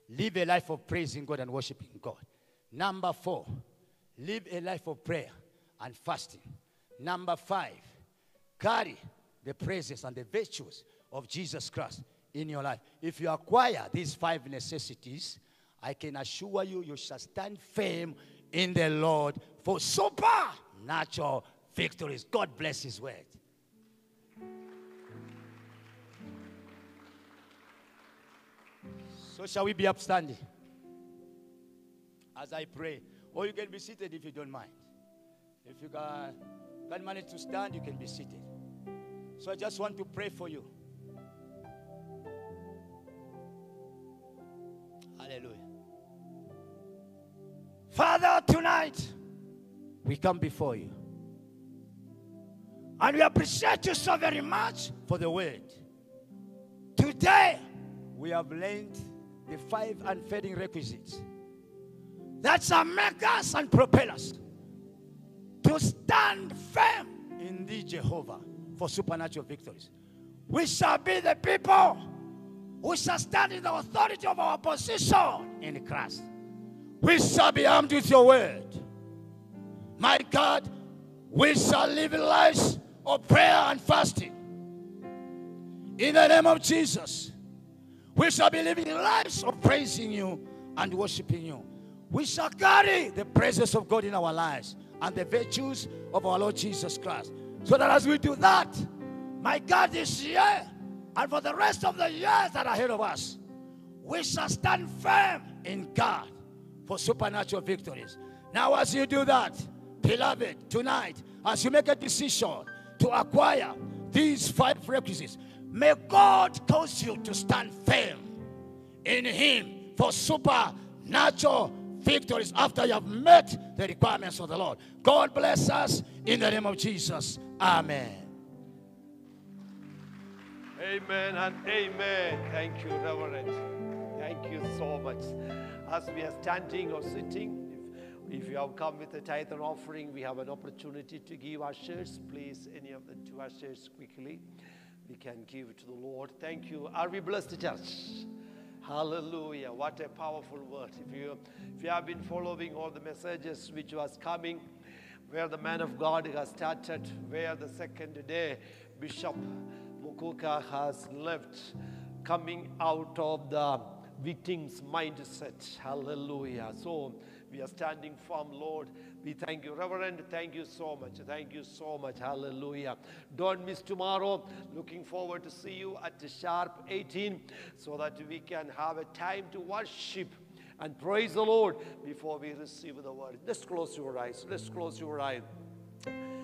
Live a life of praising God and worshiping God. Number four, live a life of prayer and fasting. Number five, carry the praises and the virtues of Jesus Christ in your life. If you acquire these five necessities, I can assure you, you shall stand firm in the Lord for supernatural victories. God bless His word. So, shall we be upstanding as I pray? Or you can be seated if you don't mind. If you can, can manage to stand, you can be seated. So, I just want to pray for you. Hallelujah. Father, tonight we come before you. And we appreciate you so very much for the word. Today, we have learned the five unfading requisites that shall make us and propel us to stand firm in thee, Jehovah, for supernatural victories. We shall be the people who shall stand in the authority of our position in Christ. We shall be armed with your word. My God, we shall live lives of prayer and fasting. In the name of Jesus, we shall be living lives of praising you and worshiping you. We shall carry the presence of God in our lives and the virtues of our Lord Jesus Christ. So that as we do that, my God, this year and for the rest of the years that are ahead of us, we shall stand firm in God for supernatural victories. Now, as you do that, beloved, tonight, as you make a decision to acquire these five requisites, may God cause you to stand firm in Him for supernatural victories after you have met the requirements of the Lord. God bless us in the name of Jesus. Amen. Amen and amen. Thank you, Reverend. Thank you so much. As we are standing or sitting, if, you have come with a tithe and offering, we have an opportunity to give our shares. Please, any of the two shares quickly. We can give to the Lord. Thank you. Are we blessed, church? Hallelujah. What a powerful word. If you, if you have been following all the messages which was coming, where the man of God has started, where the second day Bishop Mukuka has left, coming out of the victim's mindset. Hallelujah. So we are standing firm, Lord. We thank you. Reverend, thank you so much. Thank you so much. Hallelujah. Don't miss tomorrow. Looking forward to see you at the sharp 18 so that we can have a time to worship and praise the Lord before we receive the word. Let's close your eyes. Let's close your eyes.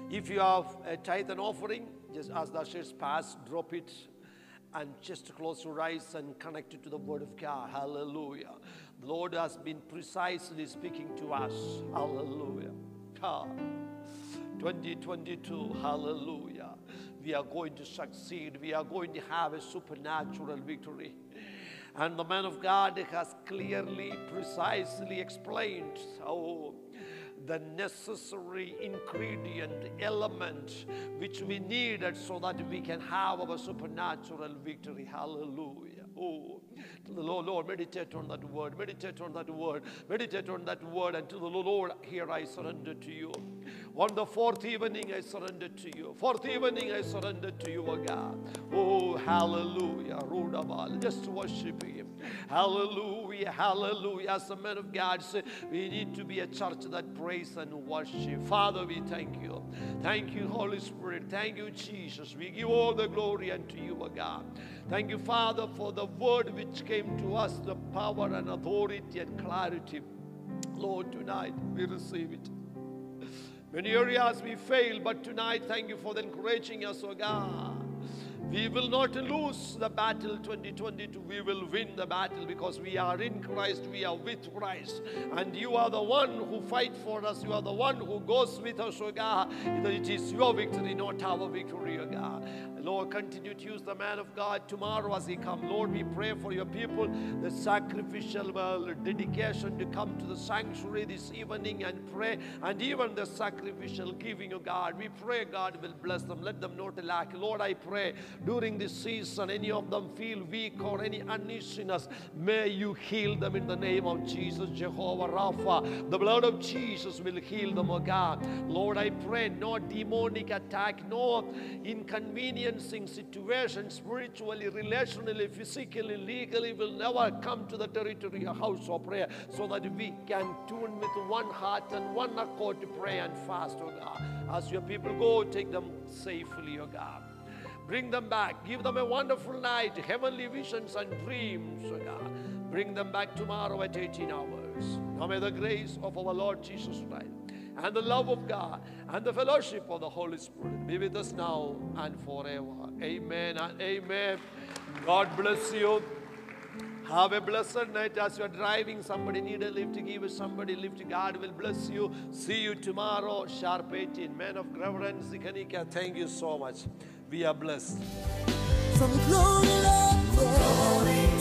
If you have a tithe and offering, just as the ushers pass, drop it and just close your eyes and connect it to the Word of God. Hallelujah. The Lord has been precisely speaking to us. Hallelujah. Ah, 2022. Hallelujah. We are going to succeed. We are going to have a supernatural victory. And the man of God has clearly, precisely explained how the necessary ingredient, element which we needed so that we can have our supernatural victory. Hallelujah. Oh, to the Lord, Lord, meditate on that word, meditate on that word, meditate on that word, and to the Lord, here I surrender to you. On the fourth evening, I surrender to you. Fourth evening, I surrender to you, O God. Oh, hallelujah. Rudabal. Just worship Him. Hallelujah, hallelujah. As a man of God said, we need to be a church that praise and worship. Father, we thank you. Thank you, Holy Spirit. Thank you, Jesus. We give all the glory unto you, O God. Thank you, Father, for the word which came to us, the power and authority and clarity. Lord, tonight we receive it. Many areas we fail, but tonight, thank you for the encouraging us, oh God. We will not lose the battle 2022. We will win the battle because we are in Christ, we are with Christ. And you are the one who fight for us. You are the one who goes with us, oh God. It is your victory, not our victory, oh God. Lord, continue to use the man of God tomorrow as he come. Lord, we pray for your people, the sacrificial well, dedication to come to the sanctuary this evening and pray, and even the sacrificial giving of God. We pray God will bless them. Let them not lack. Lord, I pray during this season, any of them feel weak or any uneasiness, may you heal them in the name of Jesus, Jehovah Rapha. The blood of Jesus will heal them, oh God. Lord, I pray no demonic attack, no inconveniencing situation, spiritually, relationally, physically, legally, will never come to the territory of house of prayer so that we can tune with one heart and one accord to pray and fast, oh God. As your people go, take them safely, oh God. Bring them back. Give them a wonderful night, heavenly visions and dreams, God. Bring them back tomorrow at 18 hours. Now may the grace of our Lord Jesus Christ and the love of God and the fellowship of the Holy Spirit be with us now and forever. Amen and amen. God bless you. Have a blessed night as you are driving. Somebody need a lift, give somebody lift. God will bless you. See you tomorrow, sharp 18. Man of reverence, thank you so much. We are blessed. From glory, Lord, yeah.